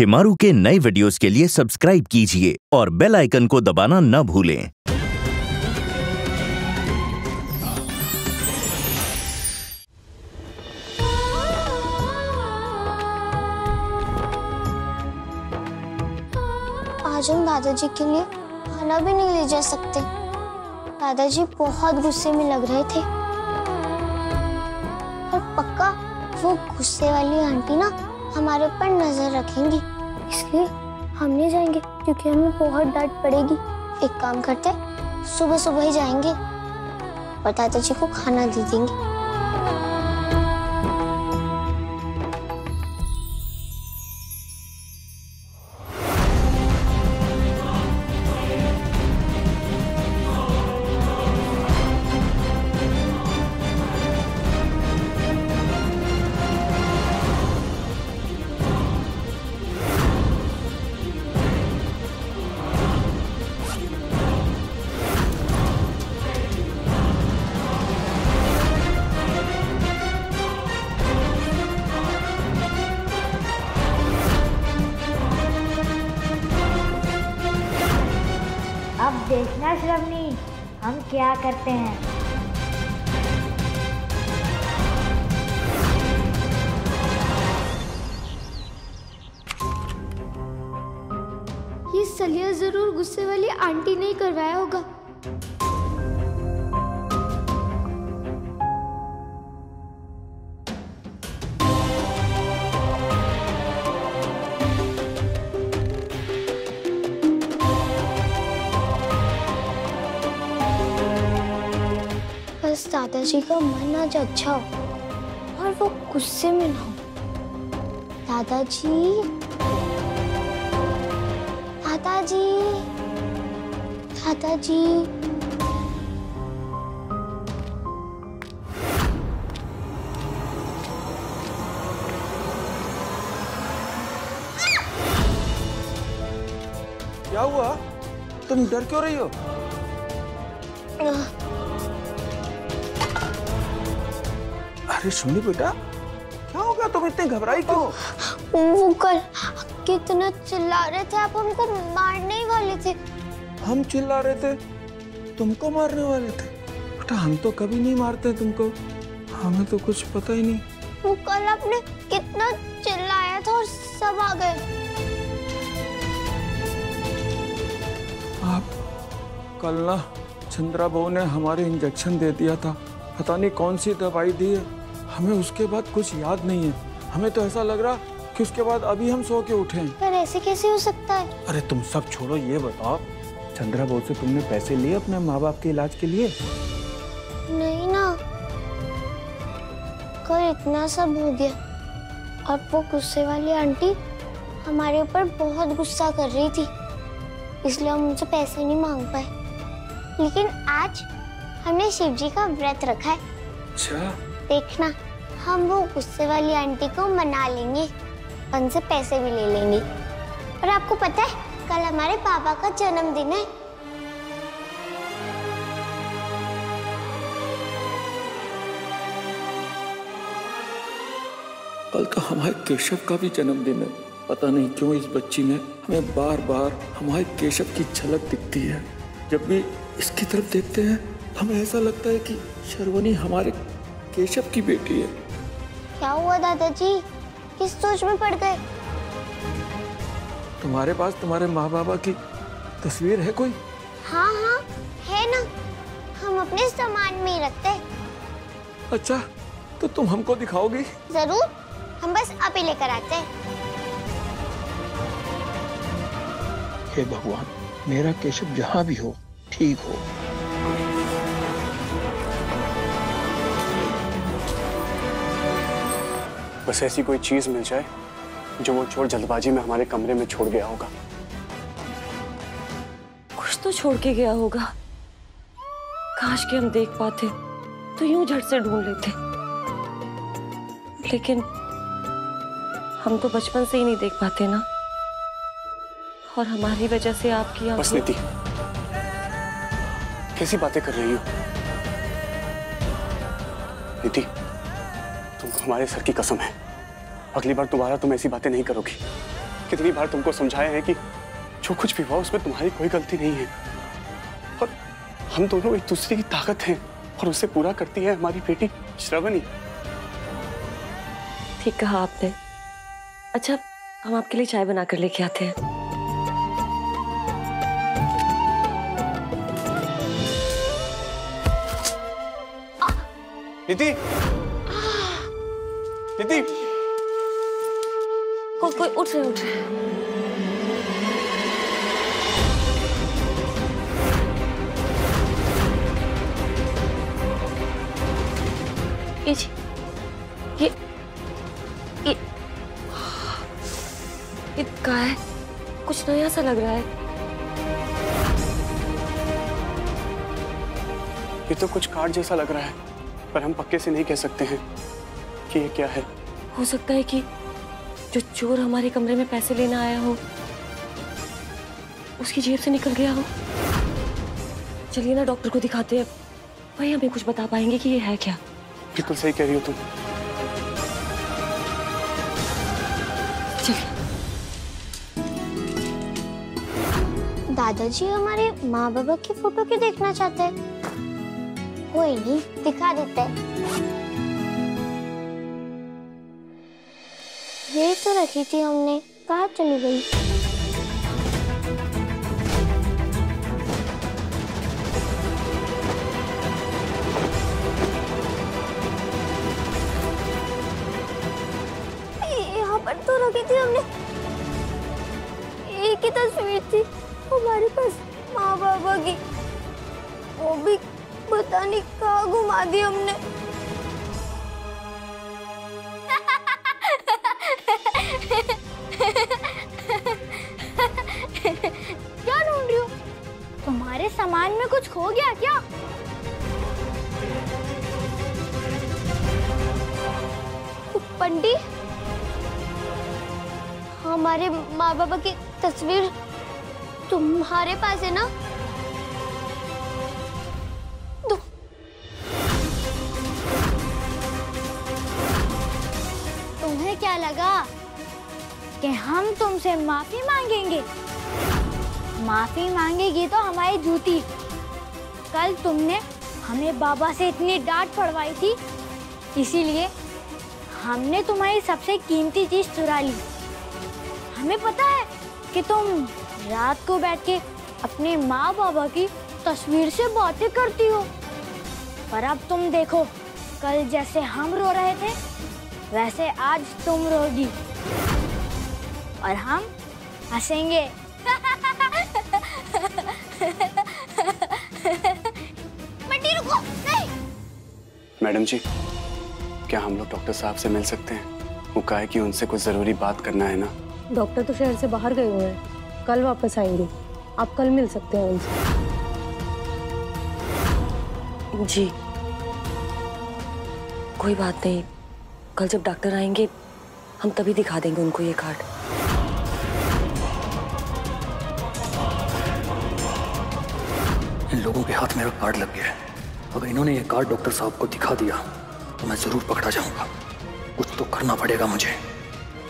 शिमारू के नए वीडियोस के लिए सब्सक्राइब कीजिए और बेल आइकन को दबाना न भूलें। आज हम दादाजी के लिए खाना भी नहीं ले जा सकते। दादाजी बहुत गुस्से में लग रहे थे। और पक्का वो गुस्से वाली आंटी ना हमारे ऊपर नज़र रखेंगी। इसलिए हम नहीं जाएँगे, क्योंकि हमें बहुत डांट पड़ेगी। एक काम करते सुबह सुबह ही जाएँगे। और दादाजी को खाना दे देंगे। करते का मन आज अच्छा हो और वो गुस्से में ना हो। दादाजी। दादाजी। दादाजी। क्या हुआ? तुम डर क्यों रही हो? अरे सुनी बेटा क्या हो गया? तुम इतने घबराई क्यों? वो कल कितना चिल्ला रहे थे आप? हमको मारने ही वाले थे। हम चिल्ला रहे थे? तुमको मारने वाले थे? बेटा हम तो कभी नहीं मारते तुमको। हमें तो कुछ पता ही नहीं। वो कल आपने कितना चिल्लाया था और सब आ गए। आप कल ना चंद्रा बहू ने हमारे इंजेक्शन दे दिया था। पता नहीं कौन सी दवाई दी है। हमें उसके बाद कुछ याद नहीं है। हमें तो ऐसा लग रहा कि उसके बाद अभी हम सो के उठे पर ऐसे कैसे हो सकता है? अरे तुम सब छोड़ो ये बताओ। चंद्रा बहू से तुमने पैसे लिए अपने माँ बाप के इलाज के लिए? नहीं ना। कल इतना सब हो गया। और वो गुस्से वाली आंटी हमारे ऊपर बहुत गुस्सा कर रही थी इसलिए हम उनसे पैसे नहीं मांग पाए। लेकिन आज हमने शिव जी का व्रत रखा है। अच्छा। देखना। हम वो गुस्से वाली आंटी को मना लेंगे, उनसे पैसे भी ले लेंगे। और आपको पता है, कल हमारे पापा का जन्मदिन है। कल तो हमारे केशव का भी जन्मदिन है। पता नहीं क्यों इस बच्ची में हमें बार बार हमारे केशव की झलक दिखती है। जब भी इसकी तरफ़ देखते हैं, हमें ऐसा लगता है कि शर्वनी हमारे केशव की बेटी है। क्या हुआ दादाजी? किस सोच में पड़ गए? तुम्हारे पास तुम्हारे माँ बाबा की तस्वीर है कोई? हाँ हाँ है ना। हम अपने सामान में ही रखते हैं। अच्छा तो तुम हमको दिखाओगी? ज़रूर हम बस आप ही लेकर आते हैं। हे भगवान मेरा केशव जहाँ भी हो ठीक हो। बस ऐसी कोई चीज़ मिल जाए जो वो चोर जल्दबाजी में हमारे कमरे में छोड़ गया होगा। कुछ तो छोड़ के गया होगा। काश के हम देख पाते तो यूँ झट से ढूंढ लेते। लेकिन हम तो बचपन से ही नहीं देख पाते ना। और हमारी वजह से आपकी बस नीति कैसी बातें कर रही हो? नीति तुमको हमारे सर की कसम है। अगली बार दोबारा तुम ऐसी बातें नहीं करोगी। कितनी बार तुमको समझाया है कि जो कुछ भी हुआ उसमें तुम्हारी कोई गलती नहीं है। और हम दोनों एक दूसरे की ताकत हैं और उसे पूरा करती है हमारी बेटी श्रवणी। ठीक कहा आपने। अच्छा हम आपके लिए चाय बनाकर लेके आते हैं। नीति! नीति! कोई कोई उठ रहे उठ रहे। ये ये ये ये क्या है? कुछ नया सा लग रहा है। ये तो कुछ कार्ड जैसा लग रहा है पर हम पक्के से नहीं कह सकते हैं कि ये क्या है। हो सकता है कि जो चोर हमारे कमरे में पैसे लेने आया हो उसकी जेब से निकल गया हो। चलिए ना डॉक्टर को दिखाते हैं। वही हमें कुछ बता पाएँगे कि ये है क्या। बिल्कुल सही कह रही हो तुम। चलिए। दादाजी हमारे माँ बाबा की फ़ोटो क्यों देखना चाहते हैं? कोई नहीं दिखा देते हैं। ये तो रखी थी हमने। कहाँ चली गई? यहाँ पर तो रखी थी हमने। एक ही तस्वीर थी हमारे पास माँ बाबा की। वो भी पता नहीं कहाँ घुमा दी हमने। सामान में कुछ खो गया क्या? पंडित? हमारे माँ बाबा की तस्वीर तुम्हारे पास है ना? तुम्हें क्या लगा कि हम तुमसे माफ़ी मांगेंगे? माफ़ी मांगेगी तो हमारी जूती। कल तुमने हमें बाबा से इतनी डांट पड़वाई थी, इसीलिए हमने तुम्हारी सबसे कीमती चीज़ चुरा ली। हमें पता है कि तुम रात को बैठ के अपने माँ बाबा की तस्वीर से बातें करती हो। पर अब तुम देखो, कल जैसे हम रो रहे थे, वैसे आज तुम रोगी। और हम हंसेंगे। बंटी रुको। नहीं। मैडम जी क्या हम लोग डॉक्टर साहब से मिल सकते हैं? वो कहा कि उनसे कुछ ज़रूरी बात करना है ना? डॉक्टर तो शहर से बाहर गए हुए हैं। कल वापस आएँगे। आप कल मिल सकते हैं उनसे। जी। कोई बात नहीं। कल जब डॉक्टर आएँगे हम तभी दिखा देंगे उनको ये कार्ड। इन लोगों के हाथ मेरा कार्ड लग गया है। अगर इन्होंने ये कार्ड डॉक्टर साहब को दिखा दिया तो मैं ज़रूर पकड़ा जाऊँगा। कुछ तो करना पड़ेगा मुझे।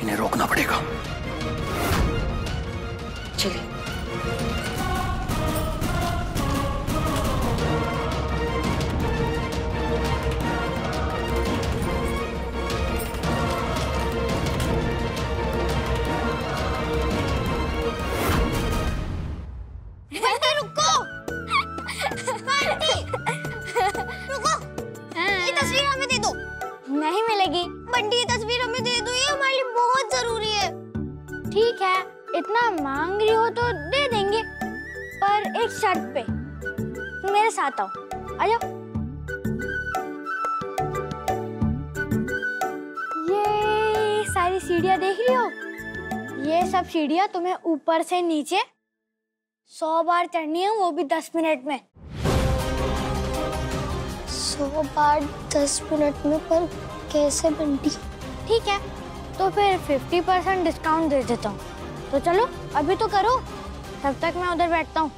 इन्हें रोकना पड़ेगा। चलिए। मिलेगी बंटी तस्वीर हमें दे दो, ये हमारे लिए बहुत ज़रूरी है। ठीक है, इतना मांग रही हो तो दे देंगे, पर एक शर्त पे। मेरे साथ आओ, आ जाओ। ये सारी सीढ़ियाँ देख रही हो? ये सब सीढ़ियाँ तुम्हें ऊपर से नीचे सौ बार चढ़नी है, वो भी दस मिनट में। सौ बार दस मिनट में, पर कैसे बंटी ठीक है तो फिर फिफ्टी परसेंट डिस्काउंट दे देता हूँ। तो चलो, अभी तो करो, तब तक मैं उधर बैठता हूँ।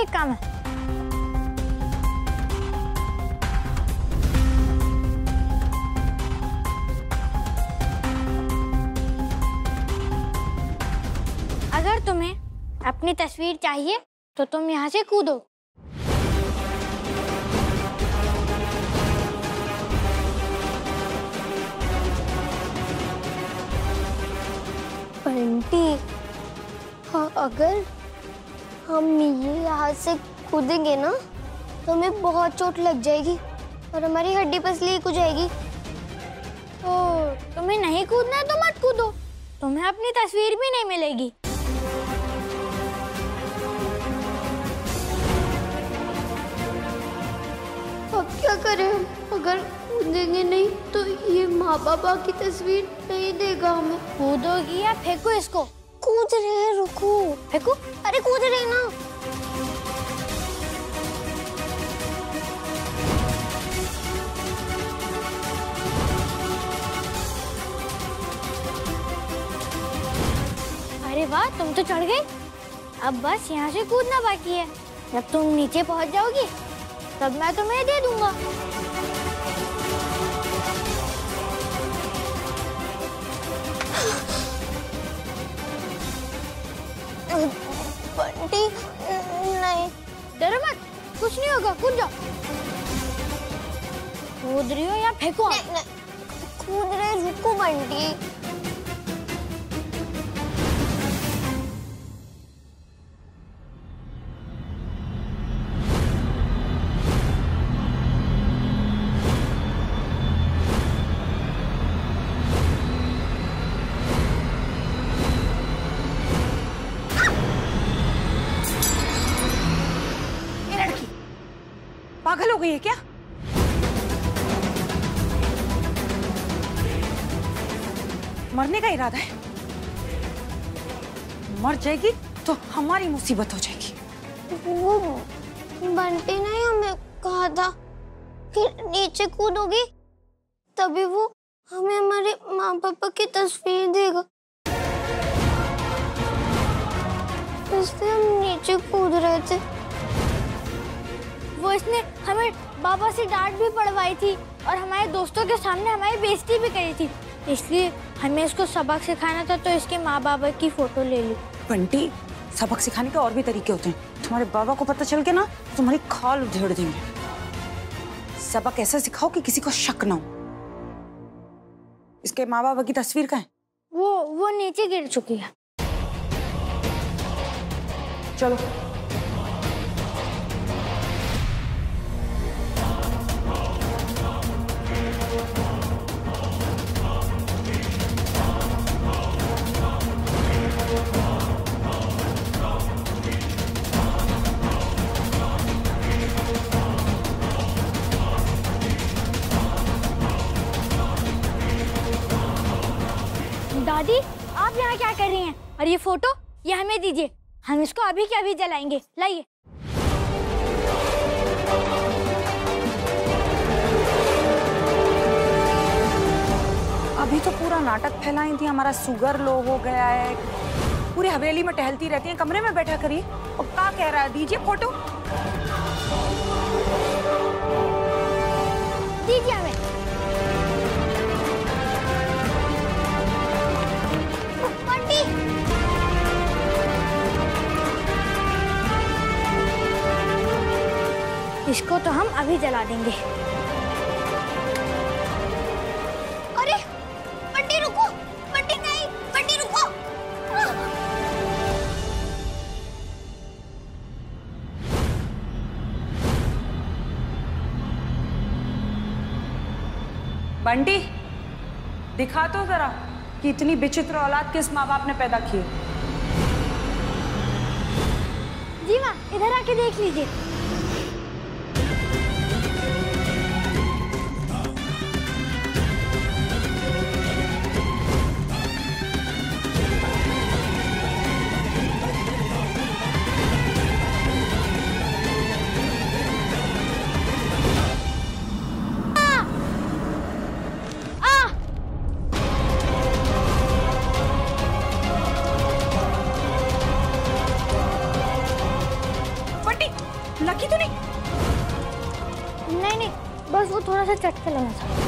एक काम है। अगर तुम्हें अपनी तस्वीर चाहिए तो तुम यहाँ से कूदो। हाँ अगर हम ये यहाँ से कूदेंगे ना तो हमें बहुत चोट लग जाएगी और हमारी हड्डी पसली हो जाएगी। तो तुम्हें नहीं कूदना है तो मत कूदो। तुम्हें अपनी तस्वीर भी नहीं मिलेगी। अब क्या करें? हम अगर कूदेंगे नहीं तो ये माँ बाबा की तस्वीर नहीं देगा हमें। कूदोगी या फेंको इसको? कूद रहे हैं रुको फेंको अरे कूद रहे ना अरे वाह तुम तो चढ़ गई अब बस यहाँ से कूदना बाकी है जब तुम नीचे पहुँच जाओगी तब मैं तुम्हें दे दूँगा बंटी नहीं। डरो मत कुछ नहीं होगा कूद जाओ। कूद रही हो या फेंको। कूद रहे रुको बंटी। जाएगी तो हमारी मुसीबत हो जाएगी। वो बंटी ने हमें कहा था कि नीचे कूदोगी तभी वो हमें हमारे माँ पापा की तस्वीर देगा। इसलिए हम नीचे कूद रहे थे। वो इसने हमें बाबा से डांट भी पड़वाई थी और हमारे दोस्तों के सामने हमारी बेइज्जती भी करी थी। इसलिए हमें इसको सबक सिखाना था तो इसके माँ बाबा की फ़ोटो ले ली। बंटी सबक सिखाने के और भी तरीके होते हैं। तुम्हारे बाबा को पता चल के ना तुम्हारी खाल उधेड़ देंगे। सबक ऐसा सिखाओ कि किसी को शक ना हो। इसके माँ बाबा की तस्वीर का है? वो वो नीचे गिर चुकी है। चलो। दादी आप यहाँ क्या कर रही हैं? और ये फ़ोटो ये हमें दीजिए। हम इसको अभी के अभी जलाएँगे। लाइए। अभी तो पूरा नाटक फैलाई थी हमारा शुगर लो हो गया है। पूरी हवेली में टहलती रहती है कमरे में बैठा करिए। और क्या कह रहा है? दीजिए फ़ोटो। दीजिए हमें। इसको तो हम अभी जला देंगे। अरे बंटी रुको बंटी नहीं बंटी रुको। बंटी दिखा तो जरा कि इतनी विचित्र औलाद किस माँ बाप ने पैदा की। जी माँ इधर आके देख लीजिए। थोड़ा सा चटके लेना था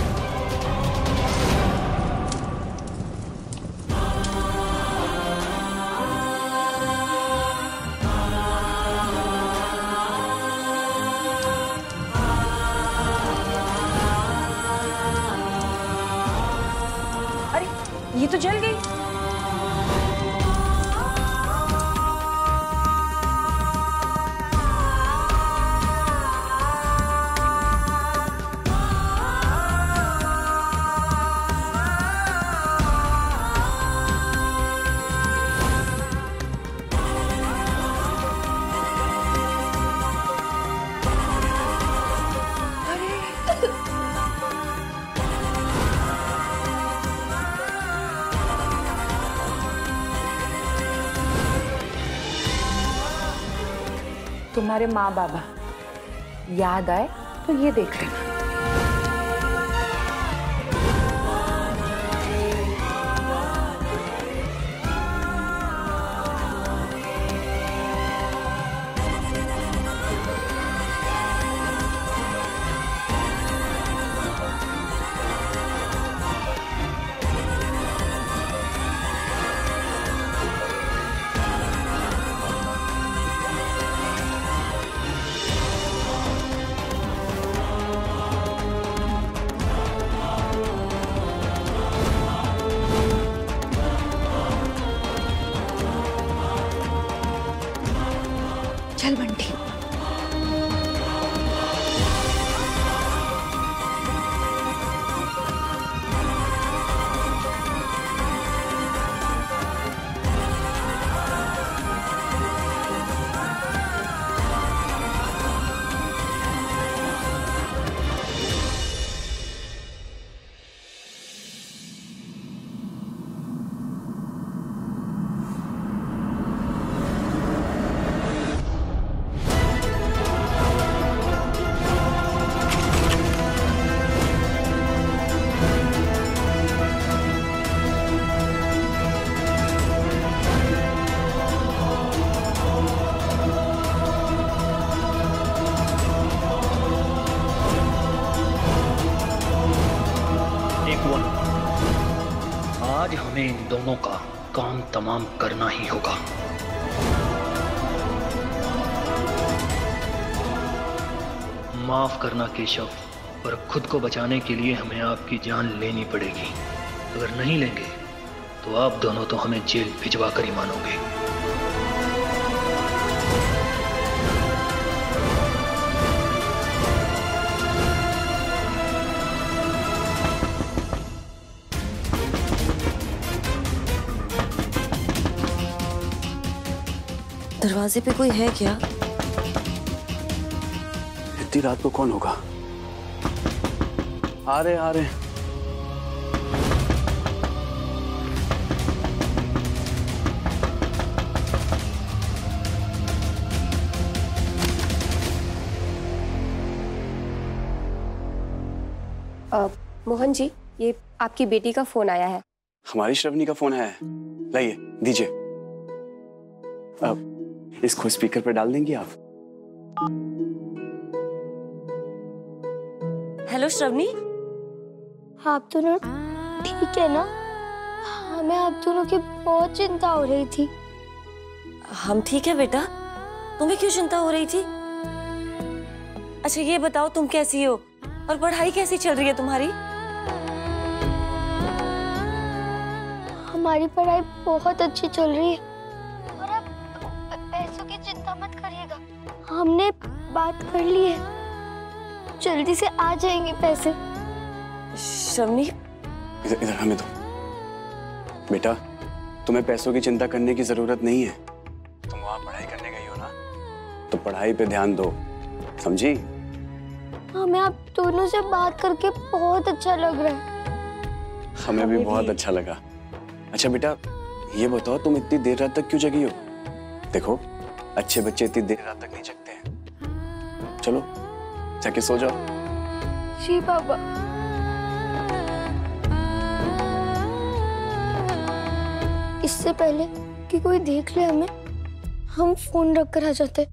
तुम्हारे माँ बाबा। याद आए तो ये देख लेना। माफ़ करना केशव, पर खुद को बचाने के लिए हमें आपकी जान लेनी पड़ेगी। अगर नहीं लेंगे तो आप दोनों तो हमें जेल भिजवा कर ही मानोगे। दरवाजे पे कोई है क्या? इतनी रात को कौन होगा? आ रहे आ रहे। अ, मोहन जी ये आपकी बेटी का फ़ोन आया है। हमारी श्रवणी का फ़ोन आया है। लाइए दीजिए। अब इसको स्पीकर पर डाल देंगी आप? हेलो श्रवणी आप दोनों ठीक है ना? हमें आप दोनों की बहुत चिंता हो रही थी। हम ठीक है बेटा? तुम्हें क्यों चिंता हो रही थी? अच्छा ये बताओ तुम कैसी हो? और पढ़ाई कैसी चल रही है तुम्हारी? हमारी पढ़ाई बहुत अच्छी चल रही है। और आप पैसों की चिंता मत करिएगा। हमने बात कर ली है। जल्दी से आ जाएँगे पैसे। श्रवणी इधर इधर हमें दो। बेटा तुम्हें पैसों की चिंता करने की ज़रूरत नहीं है। तुम वहाँ पढ़ाई करने गई हो ना? तो पढ़ाई पे ध्यान दो। समझी? हमें आप दोनों से बात करके बहुत अच्छा लग रहा है। हमें भी बहुत अच्छा लगा। अच्छा बेटा ये बताओ तुम इतनी देर रात तक क्यों जगी हो? देखो अच्छे बच्चे इतनी देर रात तक नहीं जगते हैं। चलो। जाके सो जाओ। जी पापा इससे पहले कि कोई देख ले हमें हम फ़ोन रख कर आ जाते।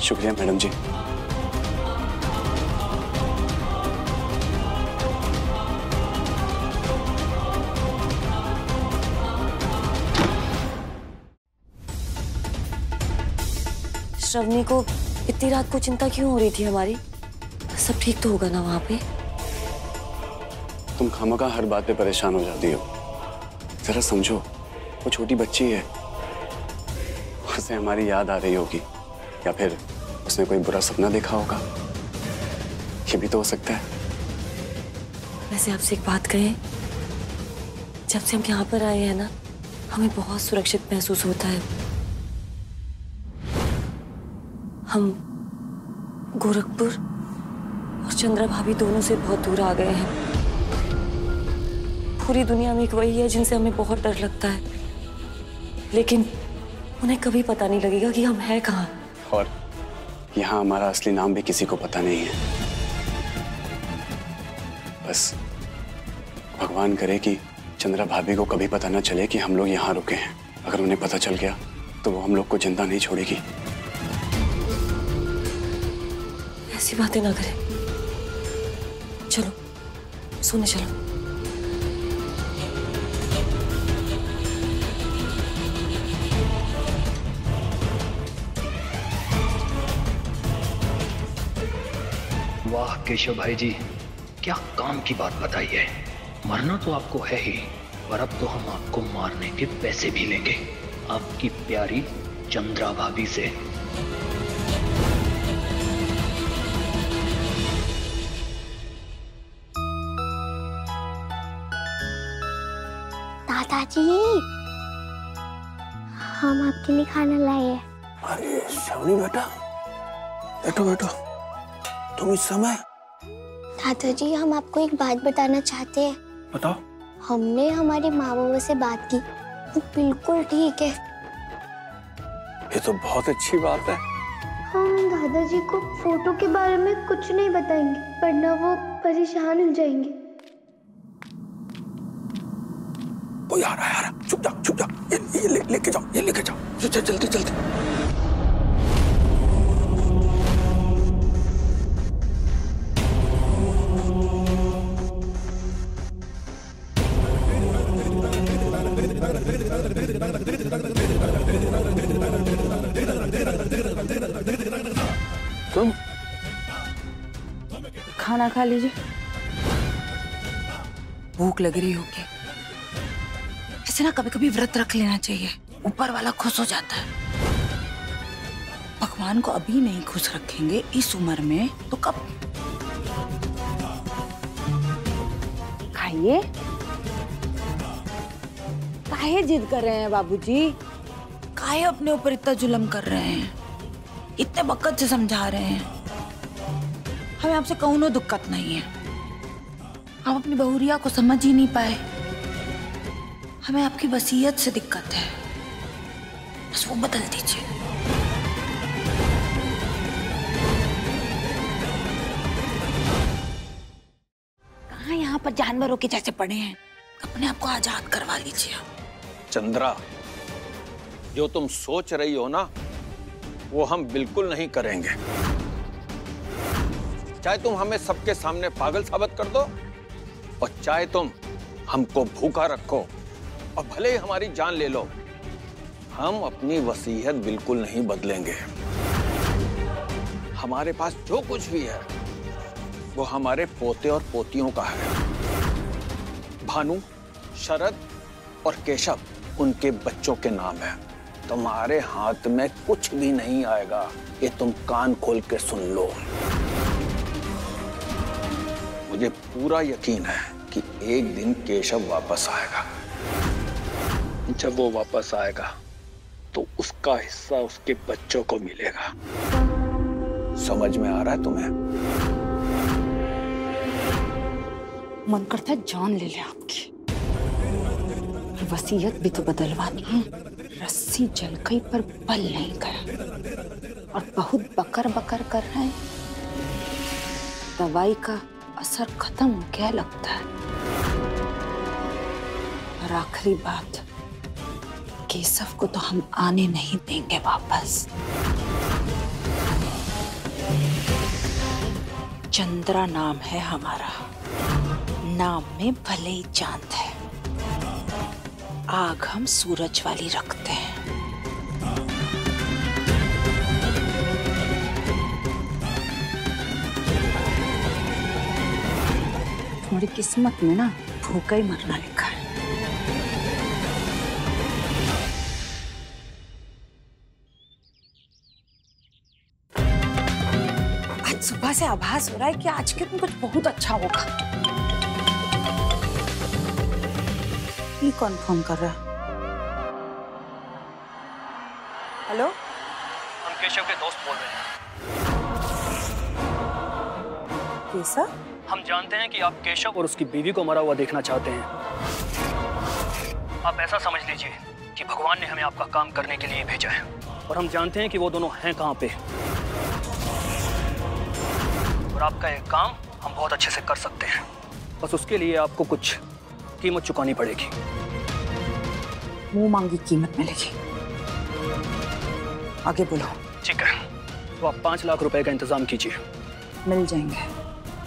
शुक्रिया मैडम जी। श्रवणी को इतनी रात को चिंता क्यों हो रही थी हमारी? सब ठीक तो होगा ना वहाँ पे? तुम खामोका हर बात पे परेशान हो जाती हो। जरा समझो वो छोटी बच्ची है। उसे हमारी याद आ रही होगी या फिर उसने कोई बुरा सपना देखा होगा? ये भी तो हो सकता है। वैसे आपसे एक बात कहें जब से हम यहाँ पर आए हैं ना हमें बहुत सुरक्षित महसूस होता है। हम गोरखपुर और चंद्रा भाभी दोनों से बहुत दूर आ गए हैं। पूरी दुनिया में एक वही है जिनसे हमें बहुत डर लगता है। लेकिन उन्हें कभी पता नहीं लगेगा कि हम हैं कहाँ। और यहाँ हमारा असली नाम भी किसी को पता नहीं है। बस भगवान करे कि चंद्रा भाभी को कभी पता ना चले कि हम लोग यहाँ रुके हैं। अगर उन्हें पता चल गया तो वो हम लोग को ज़िंदा नहीं छोड़ेगी। ऐसी बातें ना करें। चलो, सोने चलो। वाह, केशव भाई जी, क्या काम की बात बताई है। मरना तो आपको है ही, पर अब तो हम आपको मारने के पैसे भी लेंगे। आपकी प्यारी चंद्रा भाभी से। दादाजी हम आपके लिए खाना लाए हैं। अरे श्रावणी बेटा बैठो बैठो। तुम इस समय? दादाजी हम आपको एक बात बताना चाहते हैं। बताओ। हमने हमारे माँ बाबा से बात की। वो बिल्कुल ठीक है। ये तो बहुत अच्छी बात है। हम दादाजी को फ़ोटो के बारे में कुछ नहीं बताएँगे वरना वो परेशान हो जाएँगे। कोई आ रहा है आ रहा है। चुप जाओ चुप जाओ ये, ये ले, लेके जाओ ये लेके जाओ। चल, चल, जल्दी जल्दी। तुम? खाना खा लीजिए। भूख लग रही होगी। ऐसे ना कभी कभी व्रत रख लेना चाहिए। ऊपर वाला खुश हो जाता है। भगवान को अभी नहीं खुश रखेंगे इस उम्र में तो कब? खाइए। काहे जिद कर रहे हैं बाबूजी? काहे अपने ऊपर इतना जुलम कर रहे हैं? इतने बकत से समझा रहे हैं। हमें आपसे कौनो दिक्कत नहीं है। हम अपनी बहुरिया को समझ ही नहीं पाए। हमें आपकी वसीयत से दिक्कत है। बस वो बदल दीजिए। कहा यहाँ पर जानवरों के जैसे पड़े हैं? अपने आप को आज़ाद करवा लीजिए चंद्रा, जो तुम सोच रही हो ना, वो हम बिल्कुल नहीं करेंगे। चाहे तुम हमें सबके सामने पागल साबित कर दो, और चाहे तुम हमको भूखा रखो। और भले ही हमारी जान ले लो, हम अपनी वसीयत बिल्कुल नहीं बदलेंगे। हमारे पास जो कुछ भी है, वो हमारे पोते और पोतियों का है। भानु, शरद और केशव, उनके बच्चों के नाम है। तुम्हारे हाथ में कुछ भी नहीं आएगा, ये तुम कान खोल के सुन लो। मुझे पूरा यकीन है कि एक दिन केशव वापस आएगा। जब वो वापस आएगा तो उसका हिस्सा उसके बच्चों को मिलेगा। समझ में आ रहा है तुम्हें? मन करता है जान ले ले आपकी। वसीयत भी तो बदलवानी है। रस्सी जल गई पर बल नहीं गया। और बहुत बकर बकर कर रहे हैं। दवाई का असर खत्म हो गया लगता है। और आखिरी बात केशव को तो हम आने नहीं देंगे वापस। चंद्रा नाम है हमारा। नाम में भले ही चाँद है। आग हम सूरज वाली रखते हैं। तुम्हारी किस्मत में ना भूखा ही मरना लिखा है से आभास हो रहा है कि आज के दिन कुछ बहुत अच्छा होगा। ये कौन फ़ोन कर रहा है? हेलो? हम केशव के दोस्त बोल रहे हैं। कैसा हम जानते हैं कि आप केशव और उसकी बीवी को मरा हुआ देखना चाहते हैं। आप ऐसा समझ लीजिए कि भगवान ने हमें आपका काम करने के लिए भेजा है। और हम जानते हैं कि वो दोनों हैं कहाँ पे। और आपका एक काम हम बहुत अच्छे से कर सकते हैं। बस उसके लिए आपको कुछ कीमत चुकानी पड़ेगी। मुँह मांगी कीमत मिलेगी। आगे बोलो। ठीक है। तो आप पाँच लाख रुपए का इंतज़ाम कीजिए। मिल जाएँगे।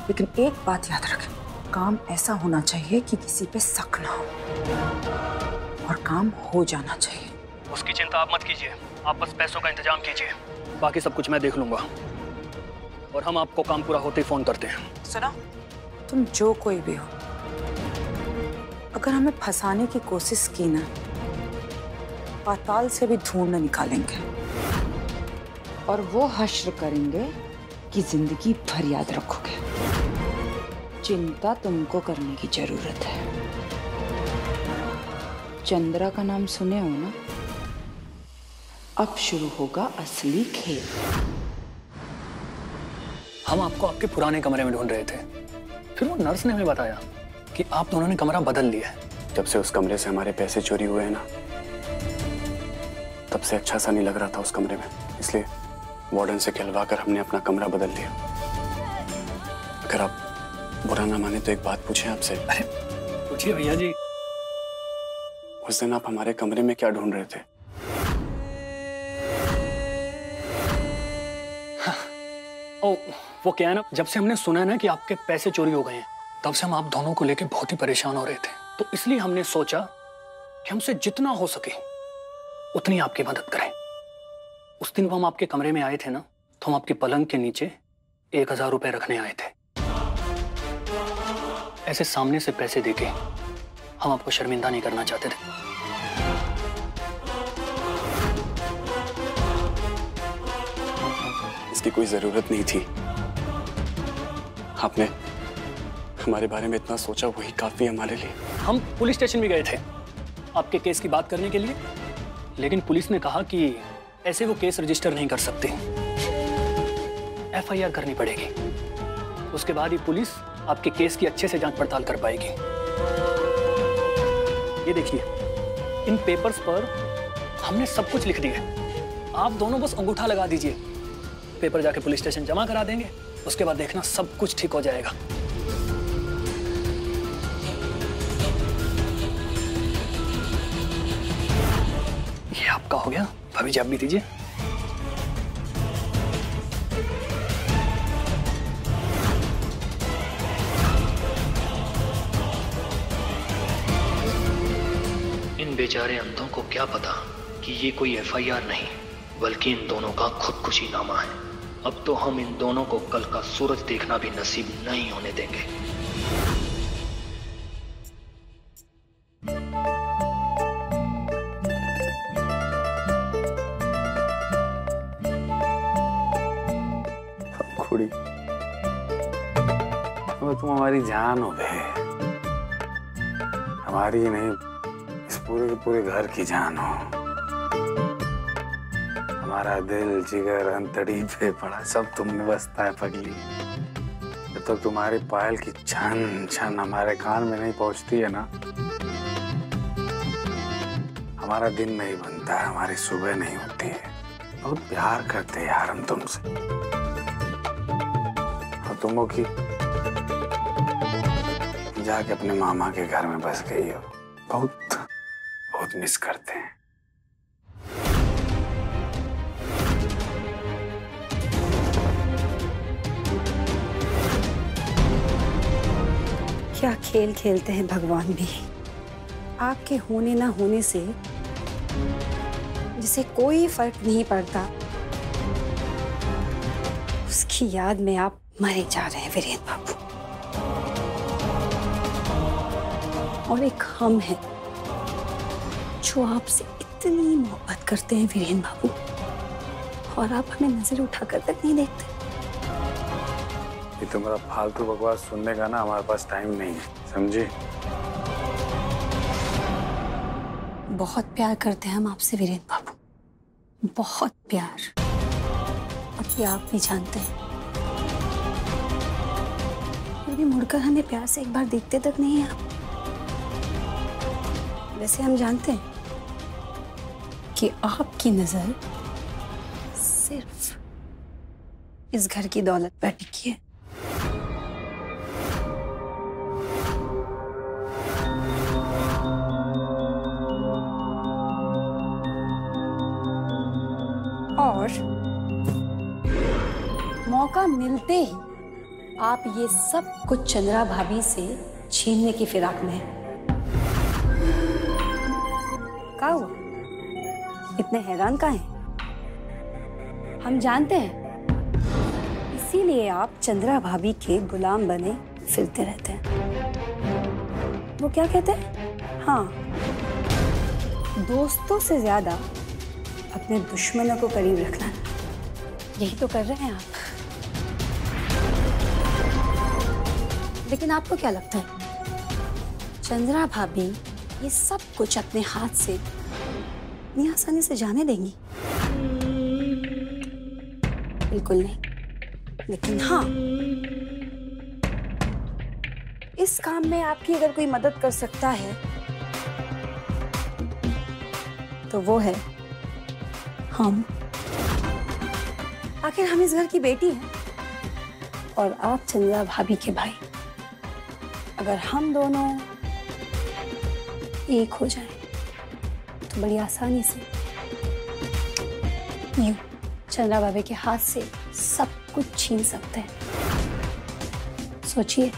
लेकिन एक बात याद रखें काम ऐसा होना चाहिए कि किसी पे शक ना हो। और काम हो जाना चाहिए। उसकी चिंता आप मत कीजिए। आप बस पैसों का इंतज़ाम कीजिए। बाकी सब कुछ मैं देख लूँगा। और हम आपको काम पूरा होते ही फ़ोन करते हैं। सुनो, तुम जो कोई भी हो, अगर हमें फंसाने की कोशिश की ना, पाताल से भी ढूंढ निकालेंगे। और वो हश्र करेंगे कि ज़िंदगी भर याद रखोगे। चिंता तुमको करने की ज़रूरत है। चंद्रा का नाम सुने हो ना? अब शुरू होगा असली खेल। हम आपको आपके पुराने कमरे में ढूंढ रहे थे। फिर वो नर्स ने हमें बताया कि आप दोनों ने कमरा बदल लिया है। जब से उस कमरे से हमारे पैसे चोरी हुए हैं ना तब से अच्छा सा नहीं लग रहा था उस कमरे में। इसलिए वार्डन से कहलवा कर हमने अपना कमरा बदल लिया। अगर आप बुरा ना माने तो एक बात पूछें आपसे। अरे पूछिए भैया जी। उस दिन आप हमारे कमरे में क्या ढूंढ रहे थे? हाँ। ओ वो क्या है ना, जब से हमने सुना ना कि आपके पैसे चोरी हो गए हैं, तब से हम आप दोनों को लेकर बहुत ही परेशान हो रहे थे। तो इसलिए हमने सोचा कि हमसे जितना हो सके उतनी आपकी मदद करें। उस दिन वो हम आपके कमरे में आए थे ना तो हम आपके पलंग के नीचे एक हज़ार रुपए रखने आए थे। ऐसे सामने से पैसे देके हम आपको शर्मिंदा नहीं करना चाहते थे। इसकी कोई ज़रूरत नहीं थी। आपने हमारे बारे में इतना सोचा, वही काफ़ी है हमारे लिए। हम पुलिस स्टेशन भी गए थे आपके केस की बात करने के लिए, लेकिन पुलिस ने कहा कि ऐसे वो केस रजिस्टर नहीं कर सकते। एफआईआर करनी पड़ेगी। उसके बाद ही पुलिस आपके केस की अच्छे से जाँच पड़ताल कर पाएगी। ये देखिए, इन पेपर्स पर हमने सब कुछ लिख दिया आप दोनों बस अंगूठा लगा दीजिए। पेपर जाके पुलिस स्टेशन जमा करा देंगे। उसके बाद देखना सब कुछ ठीक हो जाएगा। ये आपका हो गया। भाभी जी, आप भी दीजिए। इन बेचारे अंधों को क्या पता कि ये कोई एफआईआर नहीं, बल्कि इन दोनों का खुदकुशी नामा है। अब तो हम इन दोनों को कल का सूरज देखना भी नसीब नहीं होने देंगे। खुड़ी, अब तुम हमारी जान हो गए। हमारी नहीं, इस पूरे के पूरे घर की जान हो। हमारा दिल जिगर अंतड़ी पे पड़ा, सब तुम में बसता है पगली। जब तक तुम्हारी पायल की छन छन हमारे कान में नहीं पहुँचती है ना? हमारा दिन नहीं बनता है, हमारी सुबह नहीं होती है। बहुत प्यार करते हैं यार हम तुमसे। और तुम कि जाके अपने मामा के घर में बस गई हो। बहुत बहुत मिस करते हैं। क्या खेल खेलते हैं भगवान भी। आपके होने ना होने से जिसे कोई फ़र्क नहीं पड़ता, उसकी याद में आप मरे जा रहे हैं वीरेंद्र बाबू। और एक हम हैं जो आपसे इतनी मोहब्बत करते हैं वीरेंद्र बाबू। और आप हमें नज़र उठाकर तक नहीं देखते। ये तुम्हारा फालतू बकवास सुनने का ना हमारे पास टाइम नहीं है, समझे? बहुत प्यार करते हैं हम आपसे, वीरेंद्र बाबू। बहुत प्यार। और ये आप भी जानते हैं। भी मुड़कर हमें प्यार से एक बार देखते तक नहीं आप। वैसे हम जानते हैं कि आपकी नज़र सिर्फ़ इस घर की दौलत पर टिकी है। ये सब कुछ चंद्रा भाभी से छीनने की फिराक में हैं। क्या हुआ? इतने हैरान का हैं? हम जानते हैं। इसीलिए आप चंद्रा भाभी के गुलाम बने फिरते रहते हैं। वो क्या कहते हैं? हाँ। दोस्तों से ज़्यादा अपने दुश्मनों को करीब रखना। यही तो कर रहे हैं आप। लेकिन आपको क्या लगता है? चंद्रा भाभी, ये सब कुछ अपने हाथ से इतनी आसानी से जाने देंगी? बिल्कुल नहीं। लेकिन हाँ इस काम में आपकी अगर कोई मदद कर सकता है तो वो है हम। आखिर हम इस घर की बेटी हैं और आप चंद्रा भाभी के भाई। अगर हम दोनों एक हो जाए तो बड़ी आसानी से यू चंद्रा बाबे के हाथ से सब कुछ छीन सकते हैं। सोचिए।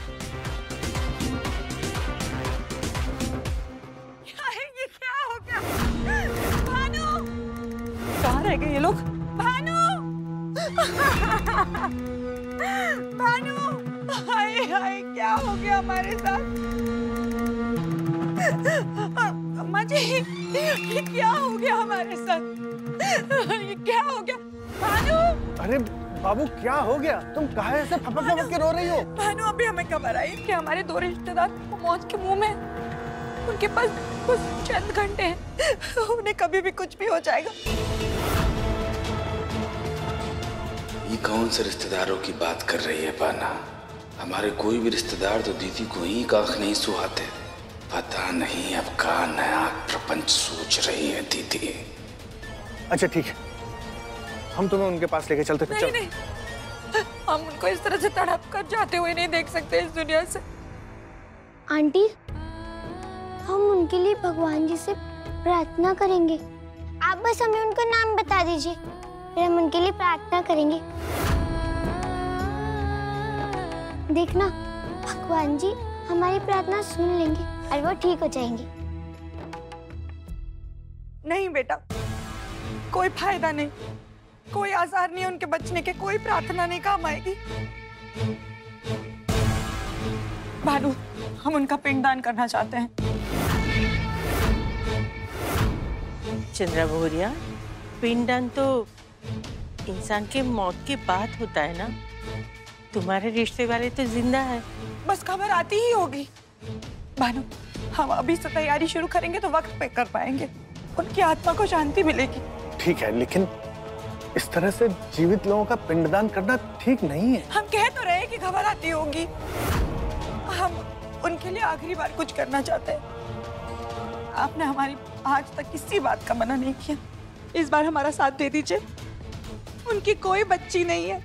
ये क्या हो गया हमारे साथ? ये क्या हो गया? भानु? अरे बाबू क्या हो गया? तुम कहा ऐसे फपक फपक के रो रही हो? भानु अभी हमें खबर आई कि हमारे दो रिश्तेदार मौत के मुँह में उनके पास बस चंद घंटे हैं। उन्हें कभी भी कुछ भी हो जाएगा। ये कौन से रिश्तेदारों की बात कर रही है पाना? हमारे कोई भी रिश्तेदार तो दीदी को ही आँख नहीं सुहाते। पता नहीं अब का नया प्रपंच सोच रही है दीदी। अच्छा ठीक है। हम तुम्हें उनके पास लेके चलते नहीं चलो। नहीं। हम उनको इस तरह से तड़प कर जाते हुए नहीं देख सकते इस दुनिया से। आंटी हम उनके लिए भगवान जी से प्रार्थना करेंगे। आप बस हमें उनका नाम बता दीजिए फिर हम उनके लिए प्रार्थना करेंगे। देखना भगवान जी हमारी प्रार्थना सुन लेंगे। और वो ठीक हो जाएँगे। नहीं बेटा कोई फ़ायदा नहीं। कोई आसार नहीं उनके बचने के कोई प्रार्थना नहीं काम आएगी। भानु हम उनका पिंडदान करना चाहते हैं। चंद्रा भोरिया पिंडदान तो इंसान के मौत के बाद होता है ना? तुम्हारे रिश्ते वाले तो ज़िंदा है। बस खबर आती ही होगी। भानु हम अभी से तैयारी शुरू करेंगे तो वक्त पे कर पाएँगे। उनकी आत्मा को शांति मिलेगी। ठीक है लेकिन इस तरह से जीवित लोगों का पिंडदान करना ठीक नहीं है। हम कह तो रहे हैं कि खबर आती होगी। हम उनके लिए आखिरी बार कुछ करना चाहते हैं। आपने हमारी आज तक किसी बात का मना नहीं किया। इस बार हमारा साथ दे दीजिए। उनकी कोई बच्ची नहीं है।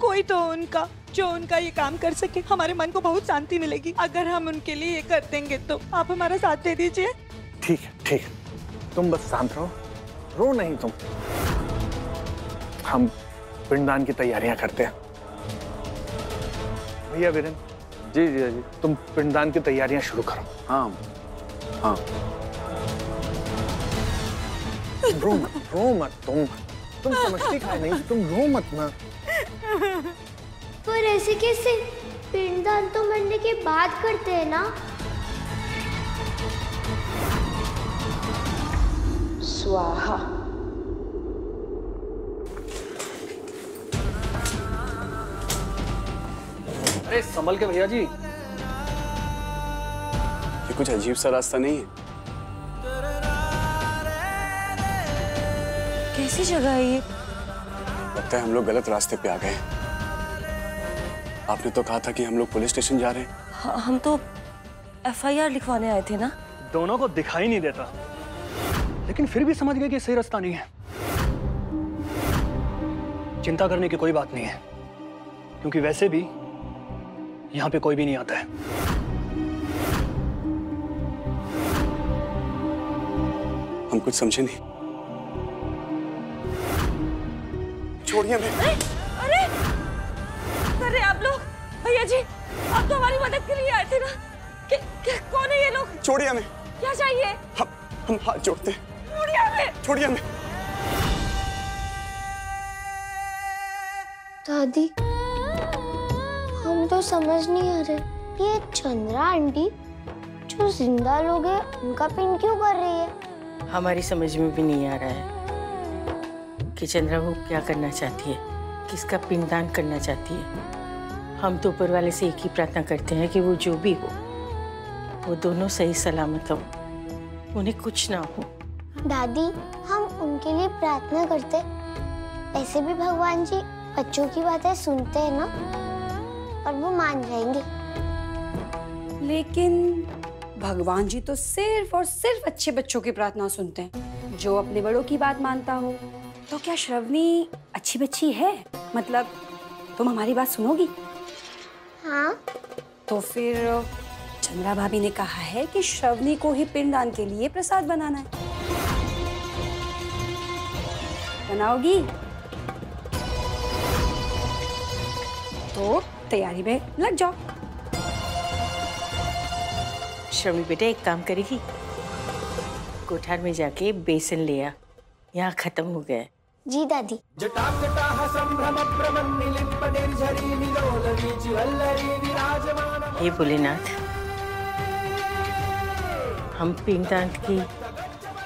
कोई तो उनका। जो उनका ये काम कर सके हमारे मन को बहुत शांति मिलेगी। अगर हम उनके लिए ये कर देंगे तो आप हमारा साथ दे दीजिए। ठीक है ठीक है। तुम बस शांत रहो। रो नहीं तुम। हम पिंडदान की तैयारियाँ करते हैं। भैया वीरेन जी जी जी। तुम पिंडदान की तैयारियाँ शुरू करो। हाँ हाँ। रो मत रो मत तुम। तुम समझती का नहीं तुम रो मत ना। पर ऐसे कैसे? पिंडदान तो मरने के बाद करते हैं ना? स्वाहा। अरे संभल के भैया जी। ये कुछ अजीब सा रास्ता नहीं है। कैसी जगह है ये? लगता है हम लोग गलत रास्ते पे आ गए हैं। आपने तो कहा था कि हम लोग पुलिस स्टेशन जा रहे हैं। ह- हम तो एफआईआर लिखवाने आए थे ना? दोनों को दिखाई नहीं देता। लेकिन फिर भी समझ गए कि सही रास्ता नहीं है। चिंता करने की कोई बात नहीं है। क्योंकि वैसे भी यहाँ पे कोई भी नहीं आता है। हम कुछ समझे नहीं। छोड़िए हमें। अरे रहे हैं आप लोग? भैया जी आप तो हमारी मदद के लिए आए थे ना? कि, कि, कौन है ये लोग? छोड़िए हमें। क्या चाहिए? हम हम हाथ जोड़ते हैं। छोड़िए हमें। छोड़िए हमें। दादी हम तो समझ नहीं आ रहे। ये चंद्रा आंटी जो ज़िंदा लोग हैं उनका पिन क्यों कर रही है? हमारी समझ में भी नहीं आ रहा है कि चंद्रा वो क्या करना चाहती है। किसका पिंडदान करना चाहती है? हम तो ऊपर वाले से एक ही प्रार्थना करते हैं कि वो जो भी हो वो दोनों सही सलामत हो। उन्हें कुछ ना हो। दादी हम उनके लिए प्रार्थना करते ऐसे भी भगवान जी बच्चों की बातें सुनते हैं ना और वो मान जाएँगे। लेकिन भगवान जी तो सिर्फ़ और सिर्फ़ अच्छे बच्चों की प्रार्थना सुनते हैं जो अपने बड़ों की बात मानता हो। तो क्या श्रवणी अच्छी बच्ची है? मतलब तुम हमारी बात सुनोगी? हाँ। तो फिर चंद्रा भाभी ने कहा है कि श्रवणी को ही पिंडदान के लिए प्रसाद बनाना है। बनाओगी? तो तैयारी में लग जाओ। श्रवणी बेटा एक काम करेगी। कोठार में जाके बेसन ले आ। यहाँ खत्म हो गया है। जी दादी। हे भोलेनाथ, हम पिंडदान की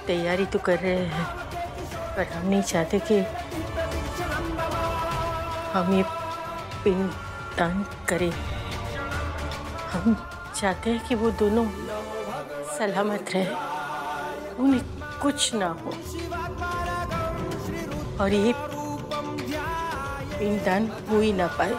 तैयारी तो कर रहे हैं, पर हम नहीं चाहते कि हम ये पिंडदान करें। हम चाहते हैं कि वो दोनों सलामत रहे, उन्हें कुछ ना हो। और ये पिंडदान हो ही ना पाए।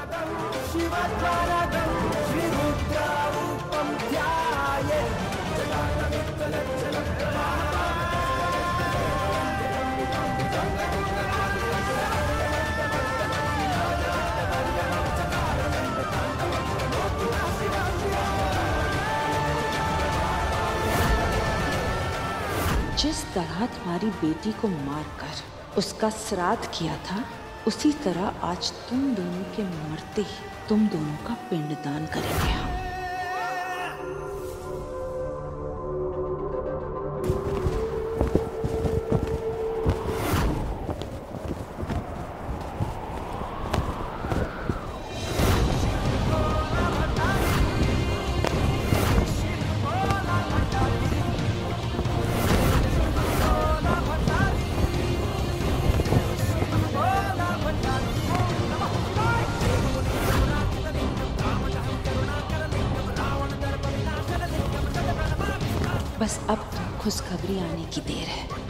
जिस तरह तुम्हारी बेटी को मारकर उसका श्राद्ध किया था, उसी तरह आज तुम दोनों के मरते ही तुम दोनों का पिंडदान करेंगे। हम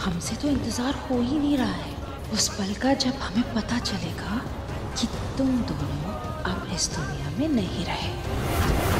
हमसे तो इंतज़ार हो ही नहीं रहा है। उस पल का जब हमें पता चलेगा कि तुम दोनों अब इस दुनिया में नहीं रहे।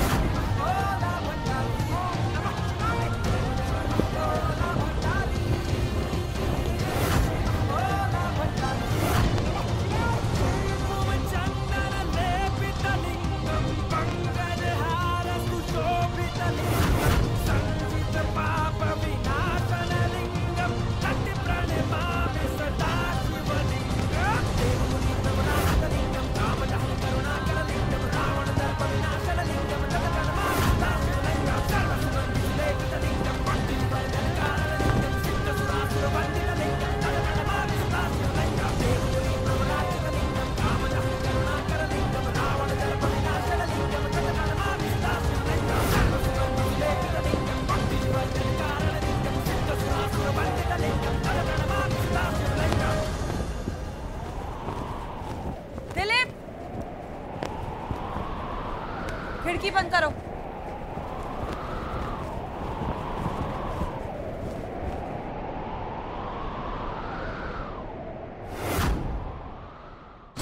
बंद करो।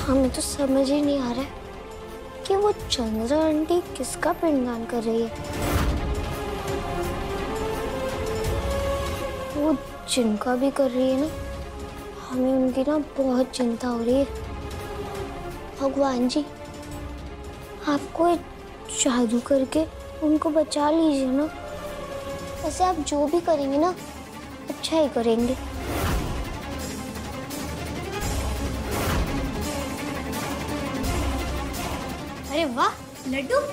हमें तो समझ ही नहीं आ रहा कि वो चंद्रा आंटी किसका पिंडदान कर रही है। वो जिनका भी कर रही है ना, हमें उनकी ना बहुत चिंता हो रही है। भगवान जी आप कोई जादू करके उनको बचा लीजिए ना। ऐसे आप जो भी करेंगे ना अच्छा ही करेंगे। अरे वाह, लड्डू।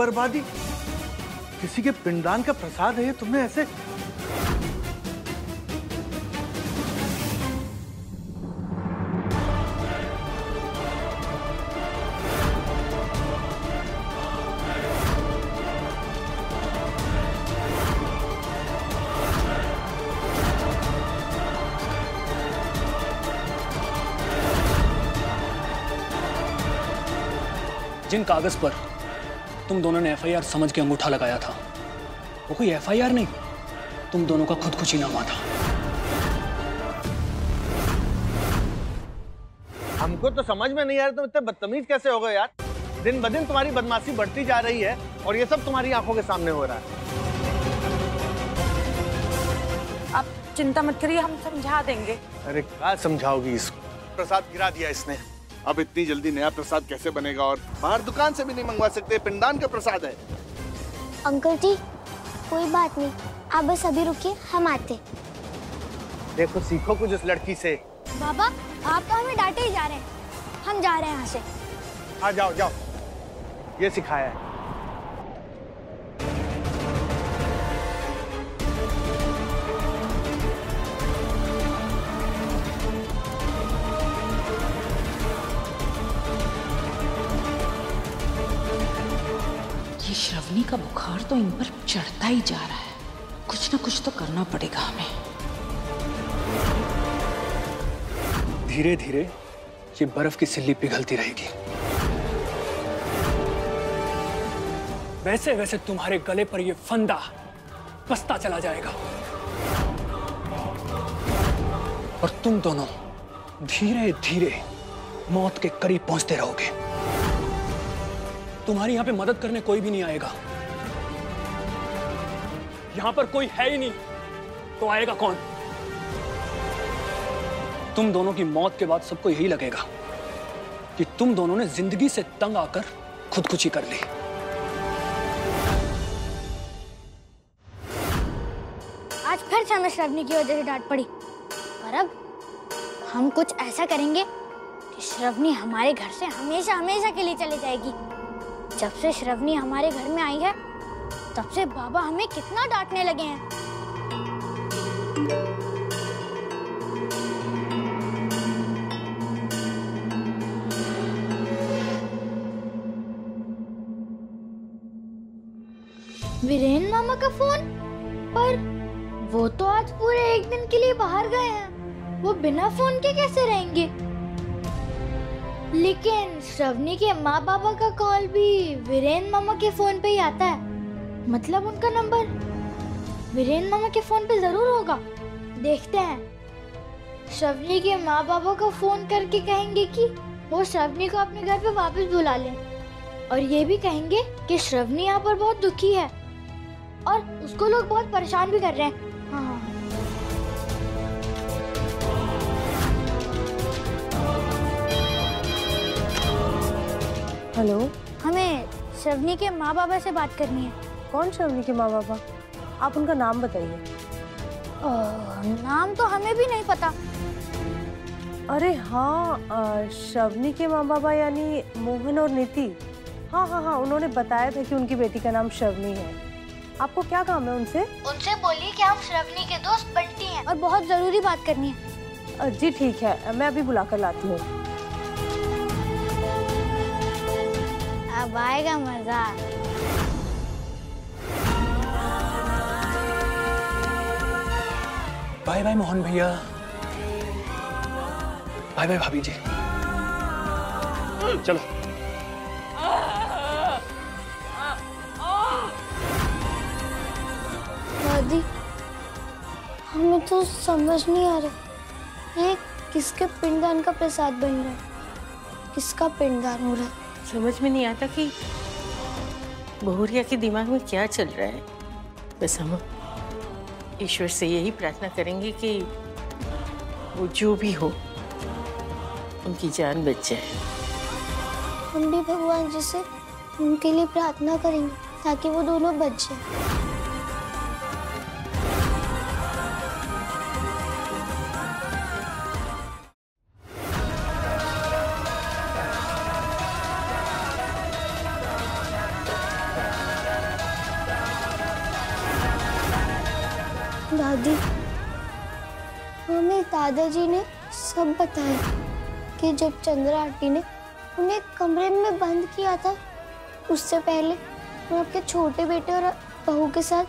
बर्बादी। किसी के पिंडदान का प्रसाद है तुमने ऐसे? जिन कागज़ पर तुम दोनों ने एफआईआर समझ के अंगूठा लगाया था। वो कोई एफआईआर नहीं तुम दोनों का खुदकुशी नामा था। हमको तो समझ में नहीं आ रहा तुम इतने बदतमीज कैसे हो गए यार? दिन ब दिन तुम्हारी बदमाशी बढ़ती जा रही है और ये सब तुम्हारी आँखों के सामने हो रहा है। आप चिंता मत करिए हम समझा देंगे। अरे क्या समझाओगी इसको? प्रसाद गिरा दिया इसने। अब इतनी जल्दी नया प्रसाद कैसे बनेगा और बाहर दुकान से भी नहीं मंगवा सकते पिंडान का प्रसाद है। अंकल जी कोई बात नहीं। आप बस अभी रुकिए हम आते देखो सीखो कुछ उस लड़की से। बाबा आप तो हमें डांटे ही जा रहे हैं। हम जा रहे हैं यहाँ से। हाँ जाओ जाओ। ये सिखाया है। तो इन पर चढ़ता ही जा रहा है। कुछ ना कुछ तो करना पड़ेगा हमें। धीरे धीरे ये बर्फ़ की सिल्ली पिघलती रहेगी। वैसे वैसे तुम्हारे गले पर ये फंदा कसता चला जाएगा। और तुम दोनों धीरे धीरे मौत के करीब पहुँचते रहोगे। तुम्हारी यहाँ पे मदद करने कोई भी नहीं आएगा। यहाँ पर कोई है ही नहीं। तो आएगा कौन? तुम दोनों की मौत के बाद सबको यही लगेगा कि तुम दोनों ने ज़िंदगी से तंग आकर खुदकुशी कर ली। आज फिर से हमें श्रवणी की वजह से डांट पड़ी। और अब हम कुछ ऐसा करेंगे कि श्रवणी हमारे घर से हमेशा हमेशा के लिए चली जाएगी। जब से श्रवणी हमारे घर में आई है तब से बाबा हमें कितना डांटने लगे हैं। वीरेन मामा का फ़ोन? पर वो तो आज पूरे एक दिन के लिए बाहर गए हैं। वो बिना फ़ोन के कैसे रहेंगे? लेकिन श्रवणी के माँ बाबा का कॉल भी वीरेन मामा के फ़ोन पे ही आता है। मतलब उनका नंबर? वीरेन मामा के फ़ोन पे ज़रूर होगा। देखते हैं। श्रवणी के माँ बाबा को फ़ोन करके कहेंगे कि वो श्रवणी को अपने घर पे वापस बुला लें। और ये भी कहेंगे कि श्रवणी यहाँ पर बहुत दुखी है। और उसको लोग बहुत परेशान भी कर रहे हैं। हाँ हाँ हेलो? हमें श्रवणी के माँ बाबा से बात करनी है। कौन श्रवणी के माँ बाबा आप उनका नाम बताइए। नाम तो हमें भी नहीं पता। अरे हाँ श्रवणी के माँ बाबा यानी मोहन और नीति। हाँ हाँ हाँ उन्होंने बताया था कि उनकी बेटी का नाम शवनी है। आपको क्या काम है उनसे? उनसे बोलिए कि हम श्रवणी के दोस्त बंटी हैं और बहुत ज़रूरी बात करनी है। जी ठीक है मैं अभी बुला कर लाती हूँ। अब आएगा मज़ा। बाय बाय मोहन भैया बाय बाय भाभी जी चलो दादी हमें तो समझ नहीं आ रहा। ये किसके पिंडदान का प्रसाद बन रहा है? किसका पिंडदान हो रहा है? समझ में नहीं आता कि बहुरिया के दिमाग में क्या चल रहा है। बस हम ईश्वर से यही प्रार्थना करेंगे कि वो जो भी हो, उनकी जान बच जाए। हम भी भगवान जी से उनके लिए प्रार्थना करेंगे ताकि वो दोनों बच जाए। सब बताया कि जब चंद्रा आंटी ने उन्हें कमरे में बंद किया था, उससे पहले उन्होंने आपके छोटे बेटे और बहू के साथ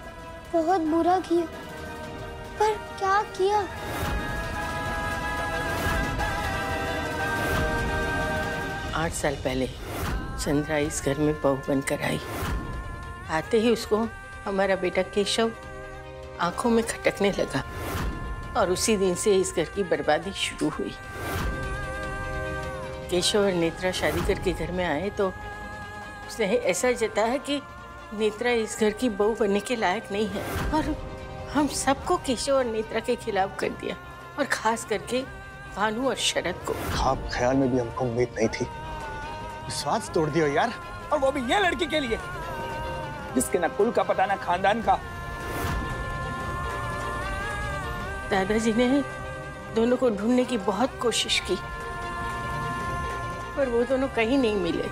बहुत बुरा किया। पर क्या किया? आठ साल पहले चंद्रा इस घर में बहू बनकर आई। आते ही उसको हमारा बेटा केशव आँखों में खटकने लगा। और उसी दिन से इस घर की बर्बादी शुरू हुई। केशव और नेत्रा शादी करके घर में आए तो उसने ऐसा जताया कि नेत्रा इस घर की बहू बनने के लायक नहीं है। और हम सबको केशव और नेत्रा के खिलाफ कर दिया और खास करके भानु और शरद को। आप ख्याल में भी हमको उम्मीद नहीं थी। विश्वास तोड़ दिया यार। और वो भी ये लड़की के लिए। जिसके ना कुल का पता ना खानदान का। दादाजी ने दोनों को ढूँढने की बहुत कोशिश की, पर वो दोनों कहीं नहीं मिले।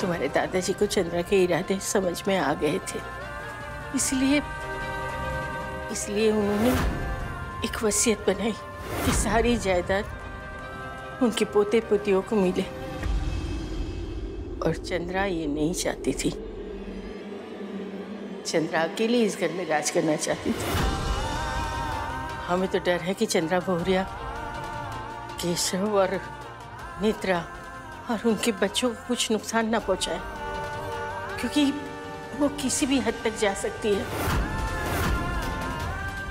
तुम्हारे दादाजी को चंद्रा के इरादे समझ में आ गए थे। इसलिए इसलिए उन्होंने एक वसीयत बनाई कि सारी जायदाद उनके पोते पोतियों को मिले। और चंद्रा ये नहीं चाहती थी। चंद्रा अकेली इस घर में राज करना चाहती थी। हमें तो डर है कि चंद्रा बहुरिया, केशव और नेत्रा और उनके बच्चों को कुछ नुकसान ना पहुँचाए, क्योंकि वो किसी भी हद तक जा सकती है।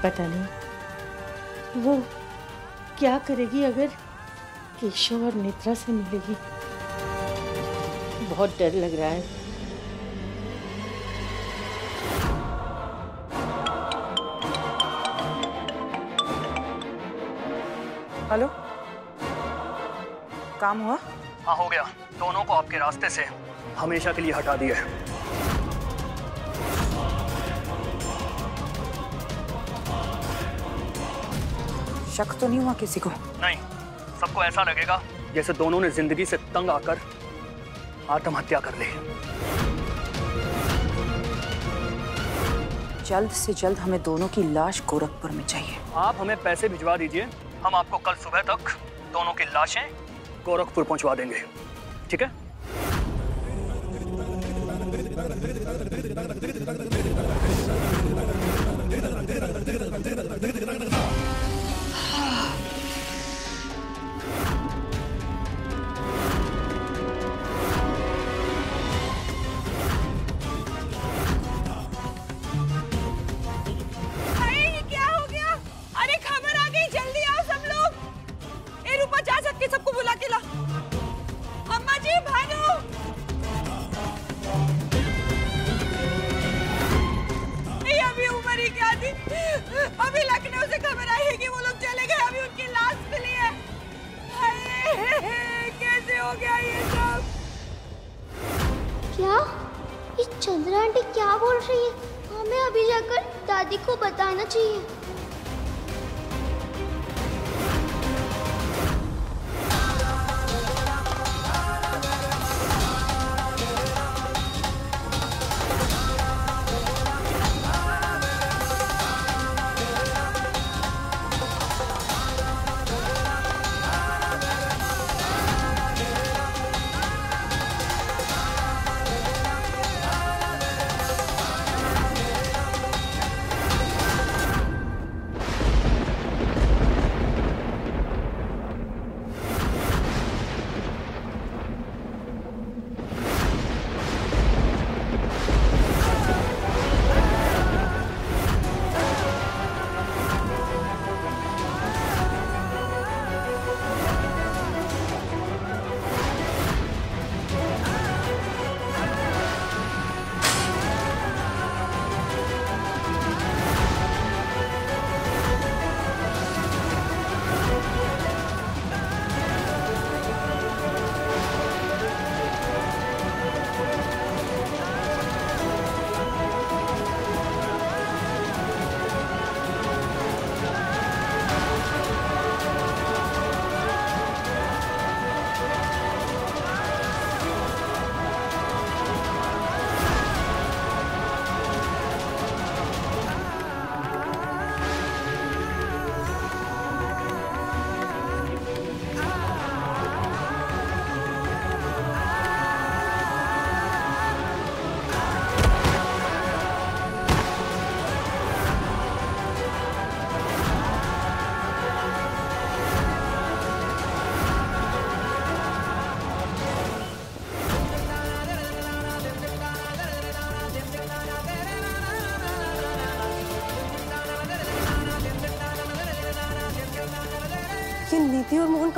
पता नहीं, वो क्या करेगी अगर केशव और नेत्रा से मिलेगी? बहुत डर लग रहा है। हेलो? काम हुआ? हाँ हो गया। दोनों को आपके रास्ते से हमेशा के लिए हटा दिया है। शक तो नहीं हुआ किसी को? नहीं सबको ऐसा लगेगा जैसे दोनों ने ज़िंदगी से तंग आकर आत्महत्या कर ली। जल्द से जल्द हमें दोनों की लाश गोरखपुर में चाहिए। आप हमें पैसे भिजवा दीजिए। हम आपको कल सुबह तक दोनों की लाशें गोरखपुर पहुंचवा देंगे। ठीक है?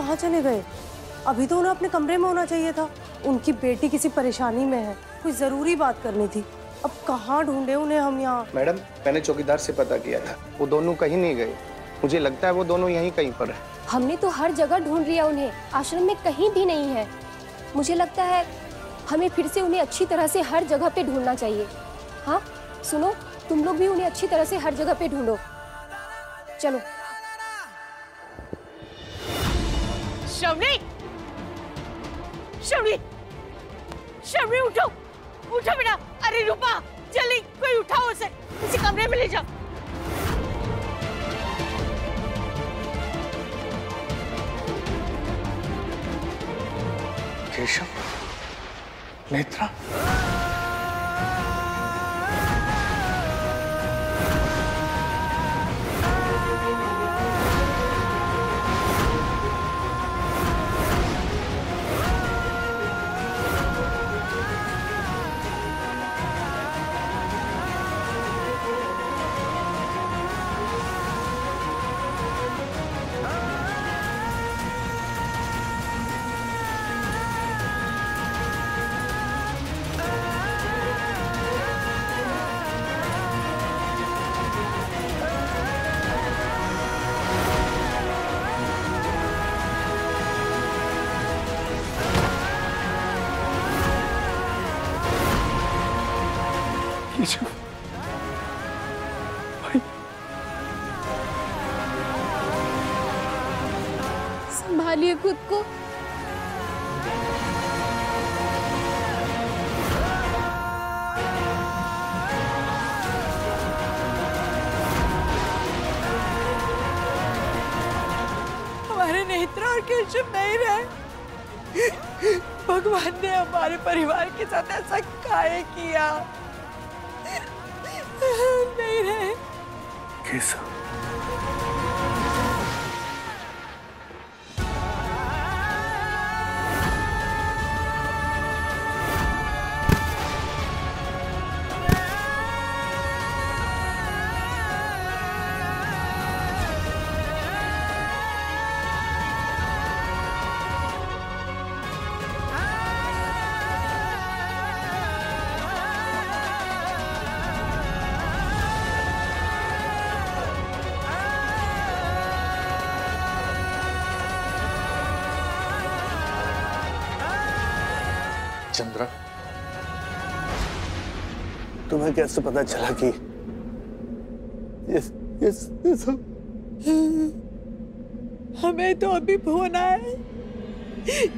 कहाँ चले गए? अभी तो उन्हें अपने कमरे में होना चाहिए था। उनकी बेटी किसी परेशानी में है। कोई ज़रूरी बात करनी थी। अब कहाँ ढूंढे उन्हें हम यहाँ? मैडम मैंने चौकीदार से पता किया था। वो दोनों कहीं नहीं गए। मुझे लगता है वो दोनों यहीं कहीं पर है। हमने तो हर जगह ढूंढ लिया उन्हें। आश्रम में कहीं भी नहीं है। मुझे लगता है हमें फिर से उन्हें अच्छी तरह से हर जगह पे ढूंढना चाहिए। हाँ सुनो तुम लोग भी उन्हें अच्छी तरह से हर जगह पे ढूंढो। चलो। शवनी शवनी शवनी उठो उठो बेटा अरे रूपा जल्दी कोई उठाओ उसे किसी कमरे में ले जाओ केशव नेत्रा तुम्हें कैसे पता चला कि ये ये ये सब हमें तो अभी फ़ोन आया है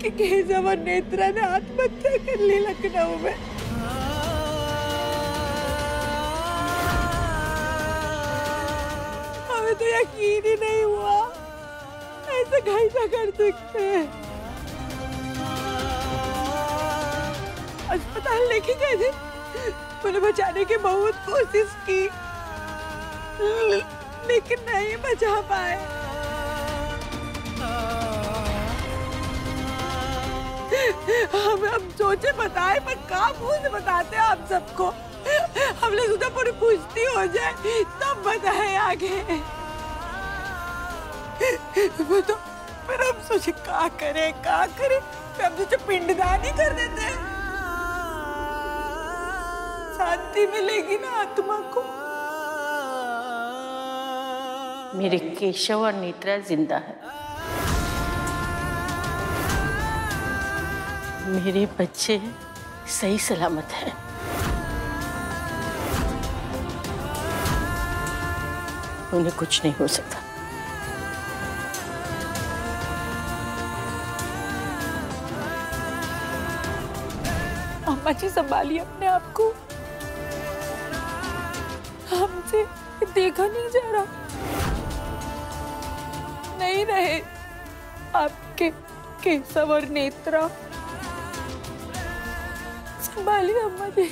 कि केशव और नेत्रा ने आत्महत्या कर ली लखनऊ में। हमें तो यकीन ही नहीं हुआ। ऐसा कैसा कर सकते हैं। अस्पताल लेके गए थे। उन्हें बचाने की बहुत कोशिश की। लेकिन नहीं बचा पाए। हम हम सोचे बताए, पर मुँह से बताते आप सबको? हमने सोचा पूरी पूछती हो जाए, तब बताए आगे। वो तो फिर हम सोचे, क्या करें क्या करें? हम सोचे पिंडदान ही कर देते हैं। शांति मिलेगी ना आत्मा को। मेरे केशव और नेत्रा ज़िंदा है। मेरे बच्चे सही सलामत हैं। उन्हें कुछ नहीं हो सकता। अम्मा जी संभालिए अपने आप को। हमसे देखा नहीं जा रहा। नहीं रहे आपके केशव और नेत्रा। संभालिए अम्मा जी।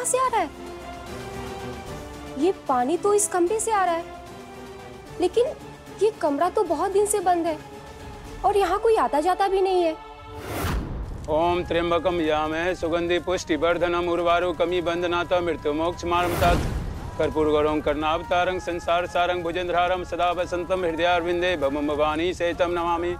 कहाँ से आ रहा है? ये पानी तो इस कमरे से आ रहा है। लेकिन ये कमरा तो बहुत दिन से बंद है और यहाँ कोई आता जाता भी नहीं है। ओम त्र्यंबकम यामहे, सुगंधि पुष्टि वर्धनम उर्वारु कमी बंधनाता मृत्यु मोक्ष मारमता कर्पूर गौरम कर्णावतारं संसार सारं भुजेंद्रहारं सदा वसंतम हृदयारविंदे भमम भवानी सेतम नमामि।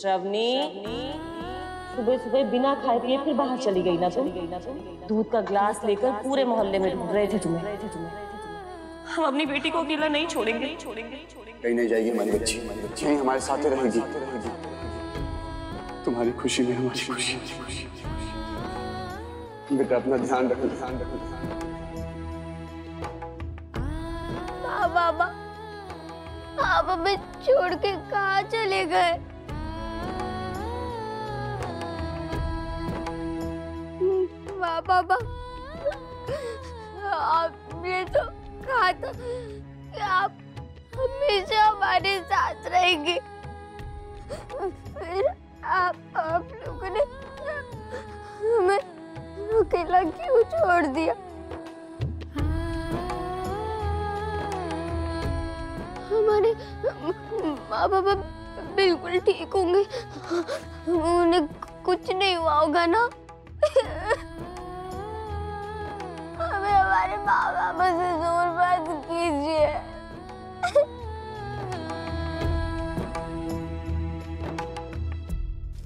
श्रवनी सुबह सुबह बिना खाए पिए फिर बाहर चली गई ना तुम? दूध का ग्लास लेकर पूरे मोहल्ले में ढूंढ रहे थे तुम्हें। हम अपनी बेटी को अकेला नहीं छोड़ेंगे। छोड़ेंगे कहीं नहीं जाएगी हमारी बच्ची। यहीं हमारे साथ रहेगी। तुम्हारी खुशी में हमारी खुशी। बेटा अपना ध्यान रखो ध्यान रखो बाबा आप हमें छोड़ के कहाँ चले गए? वाह बाबा आपने तो कहा था कि आप हमेशा हमारे साथ रहेंगे। फिर आप आप लोगों ने हमें अकेला क्यों छोड़ दिया? हमारे माँ बाबा बिल्कुल ठीक होंगे। उन्हें कुछ नहीं हुआ होगा ना? हमारे माँ बाबा से दूर मत कीजिए।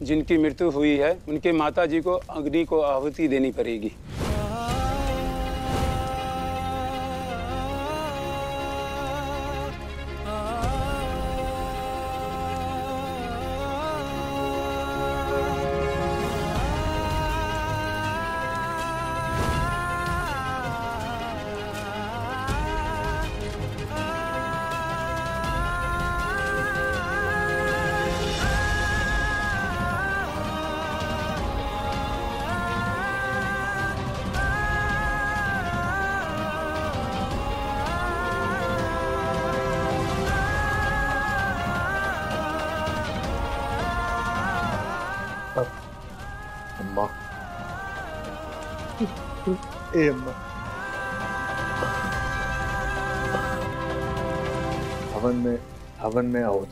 जिनकी मृत्यु हुई है, उनके माता जी को अग्नि को आहुति देनी पड़ेगी।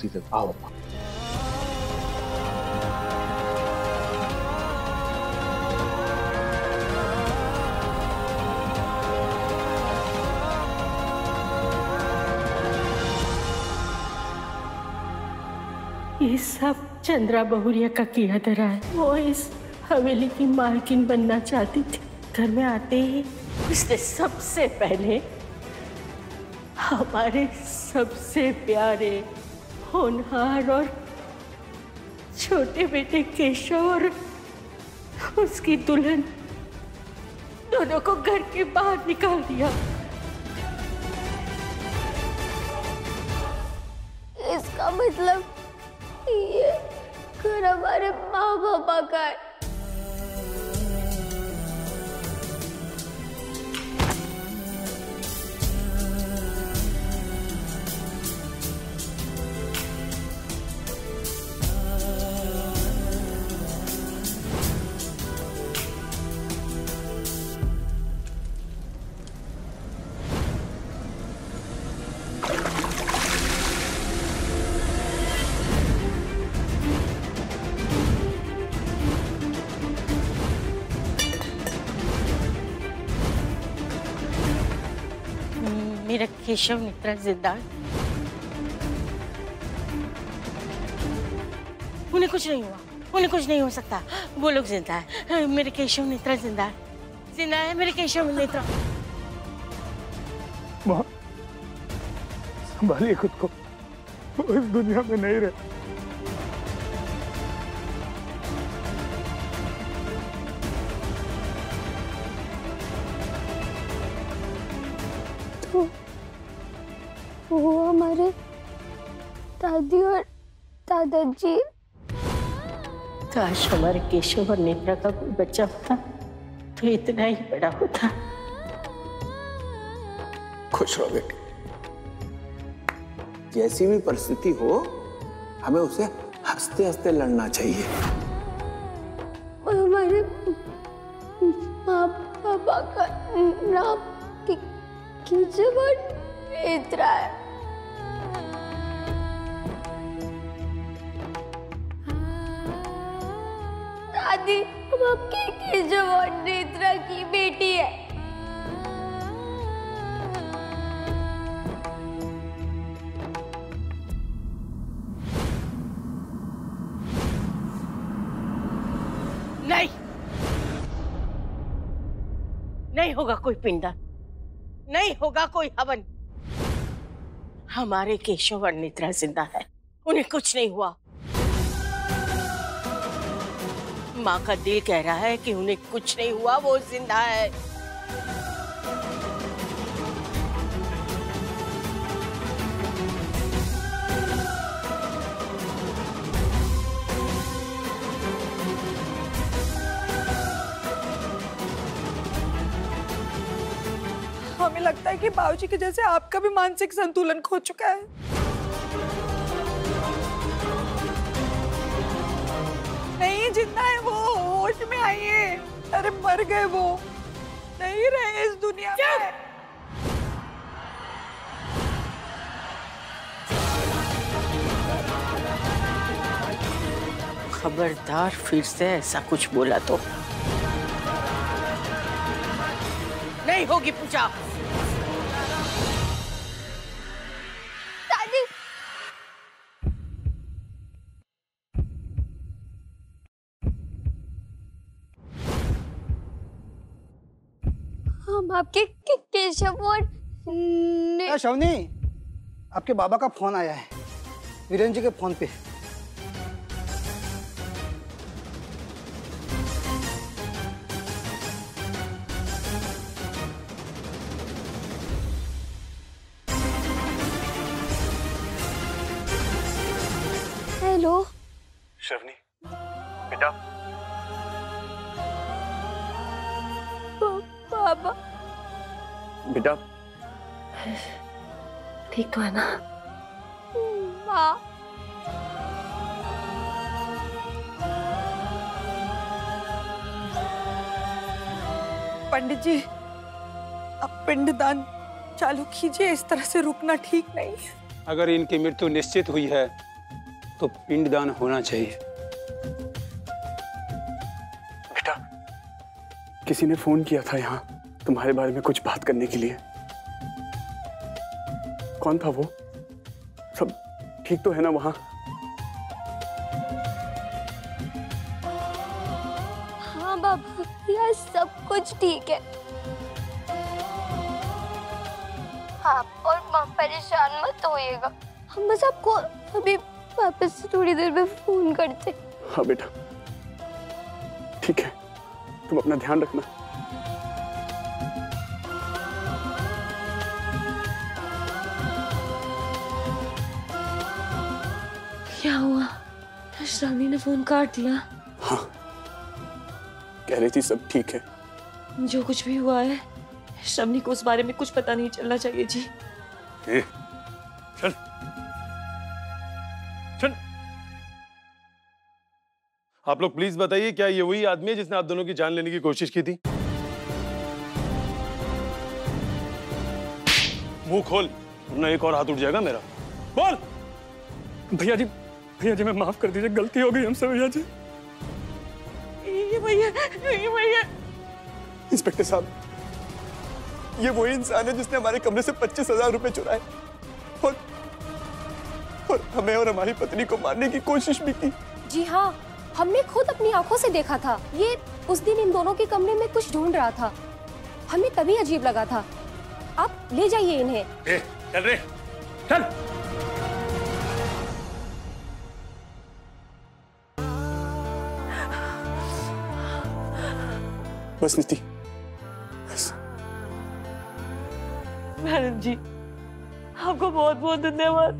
में आहुति दे ये सब चंद्रा बहुरिया का किया धरा है। वो इस हवेली की मालकिन बनना चाहती थी। घर में आते ही उसने सबसे पहले हमारे सबसे प्यारे होनहार और छोटे बेटे केशव और उसकी दुल्हन दोनों को घर के बाहर निकाल दिया। इसका मतलब ये घर हमारे माँ बापा का है केशव मित्र ज़िंदा उन्हें कुछ नहीं हुआ। उन्हें कुछ नहीं हो सकता। वो लोग ज़िंदा है मेरे केशव नेत्रा ज़िंदा है ज़िंदा है मेरे केशव नेत्रा संभालिए खुद को। इस दुनिया में नहीं रहे। हमारे दादी और दादाजी। काश हमारे केशव और नेत्रा का कोई बच्चा होता तो इतना ही बड़ा होता। खुश रहो बेटी। जैसी भी परिस्थिति हो हमें उसे हँसते हँसते लड़ना चाहिए। हमारे माँ बाबा का नाम कि केशव और नेत्रा है। दादी, हम आपकी केजवान नेत्रा की बेटी है? नहीं। नहीं होगा कोई पिंडा। नहीं होगा कोई हवन। हमारे केशव और नेत्रा ज़िंदा है। उन्हें कुछ नहीं हुआ। माँ का दिल कह रहा है कि उन्हें कुछ नहीं हुआ, वो ज़िंदा है। हमें लगता है कि बाबूजी के जैसे आपका भी मानसिक संतुलन खो चुका है। नहीं ज़िंदा है वो होश में आइए अरे मर गए वो। नहीं रहे इस दुनिया में। खबरदार फिर से ऐसा कुछ बोला तो। नहीं होगी पूजा आपके के, केशव और शवनी आपके बाबा का फ़ोन आया है वीरेंद्र जी के फ़ोन पे। ठीक तो है ना माँ पंडित जी अब पिंडदान चालू कीजिए इस तरह से रुकना ठीक नहीं है। अगर इनकी मृत्यु निश्चित हुई है तो पिंडदान होना चाहिए। बेटा किसी ने फ़ोन किया था यहाँ तुम्हारे बारे में कुछ बात करने के लिए। कौन था वो? सब ठीक तो है ना वहाँ? हाँ बाबा यार सब कुछ ठीक है। आप और माँ परेशान मत होइएगा। हम बस आपको अभी वापस से थोड़ी देर में फ़ोन करते हाँ बेटा। ठीक है तुम अपना ध्यान रखना। श्रावणी ने फ़ोन काट दिया। हाँ कह रही थी सब ठीक है। जो कुछ भी हुआ है श्रावणी को उस बारे में कुछ पता नहीं चलना चाहिए जी। ए, चल। चल। आप लोग प्लीज़ बताइए क्या ये वही आदमी है जिसने आप दोनों की जान लेने की कोशिश की थी? मुँह खोल वरना एक और हाथ उठ जाएगा मेरा। बोल। भैया जी भैया जी मैं माफ़ कर दीजिए गलती हो गई हमसे भैया जी। ये भैया ये भैया। इंस्पेक्टर साहब ये वही इंसान है जिसने हमारे कमरे से पच्चीस हज़ार रुपए चुराए और और हमें और हमारी पत्नी को मारने की कोशिश भी की। जी हाँ हमने खुद अपनी आँखों से देखा था। ये उस दिन इन दोनों के कमरे में कुछ ढूंढ रहा था। हमें तभी अजीब लगा था। आप ले जाइए इन्हें। ए, चल रे चल। बस नीति मैडम जी आपको बहुत बहुत धन्यवाद।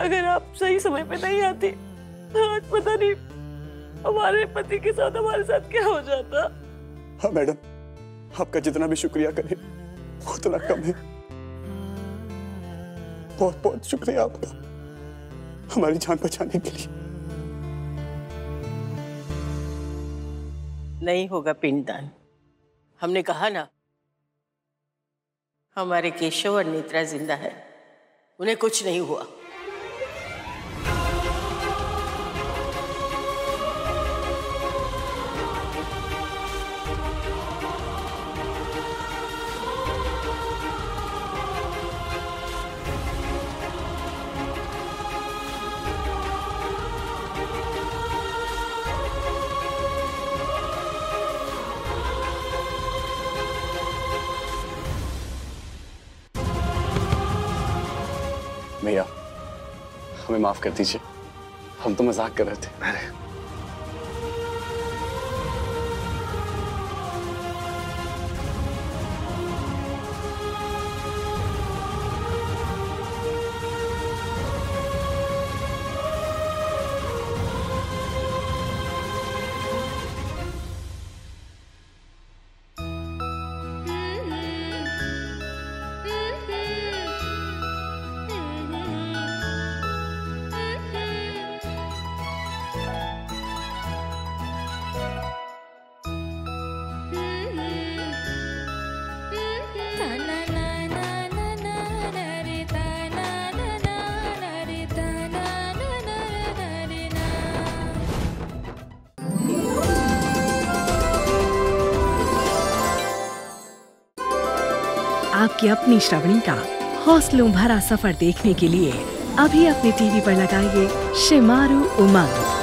अगर आप सही समय पे नहीं आती तो आज पता नहीं हमारे पति के साथ हमारे साथ क्या हो जाता। हाँ मैडम आपका जितना भी शुक्रिया करें उतना कम है। बहुत बहुत शुक्रिया आपका हमारी जान बचाने के लिए। नहीं होगा पिंडदान। हमने कहा ना, हमारे केशव और नेत्रा ज़िंदा है। उन्हें कुछ नहीं हुआ। माफ़ कर दीजिए। हम तो मज़ाक कर रहे थे। अरे अपनी श्रवणी का हौसलों भरा सफ़र देखने के लिए अभी अपने टीवी पर लगाइए शिमारू उमंग।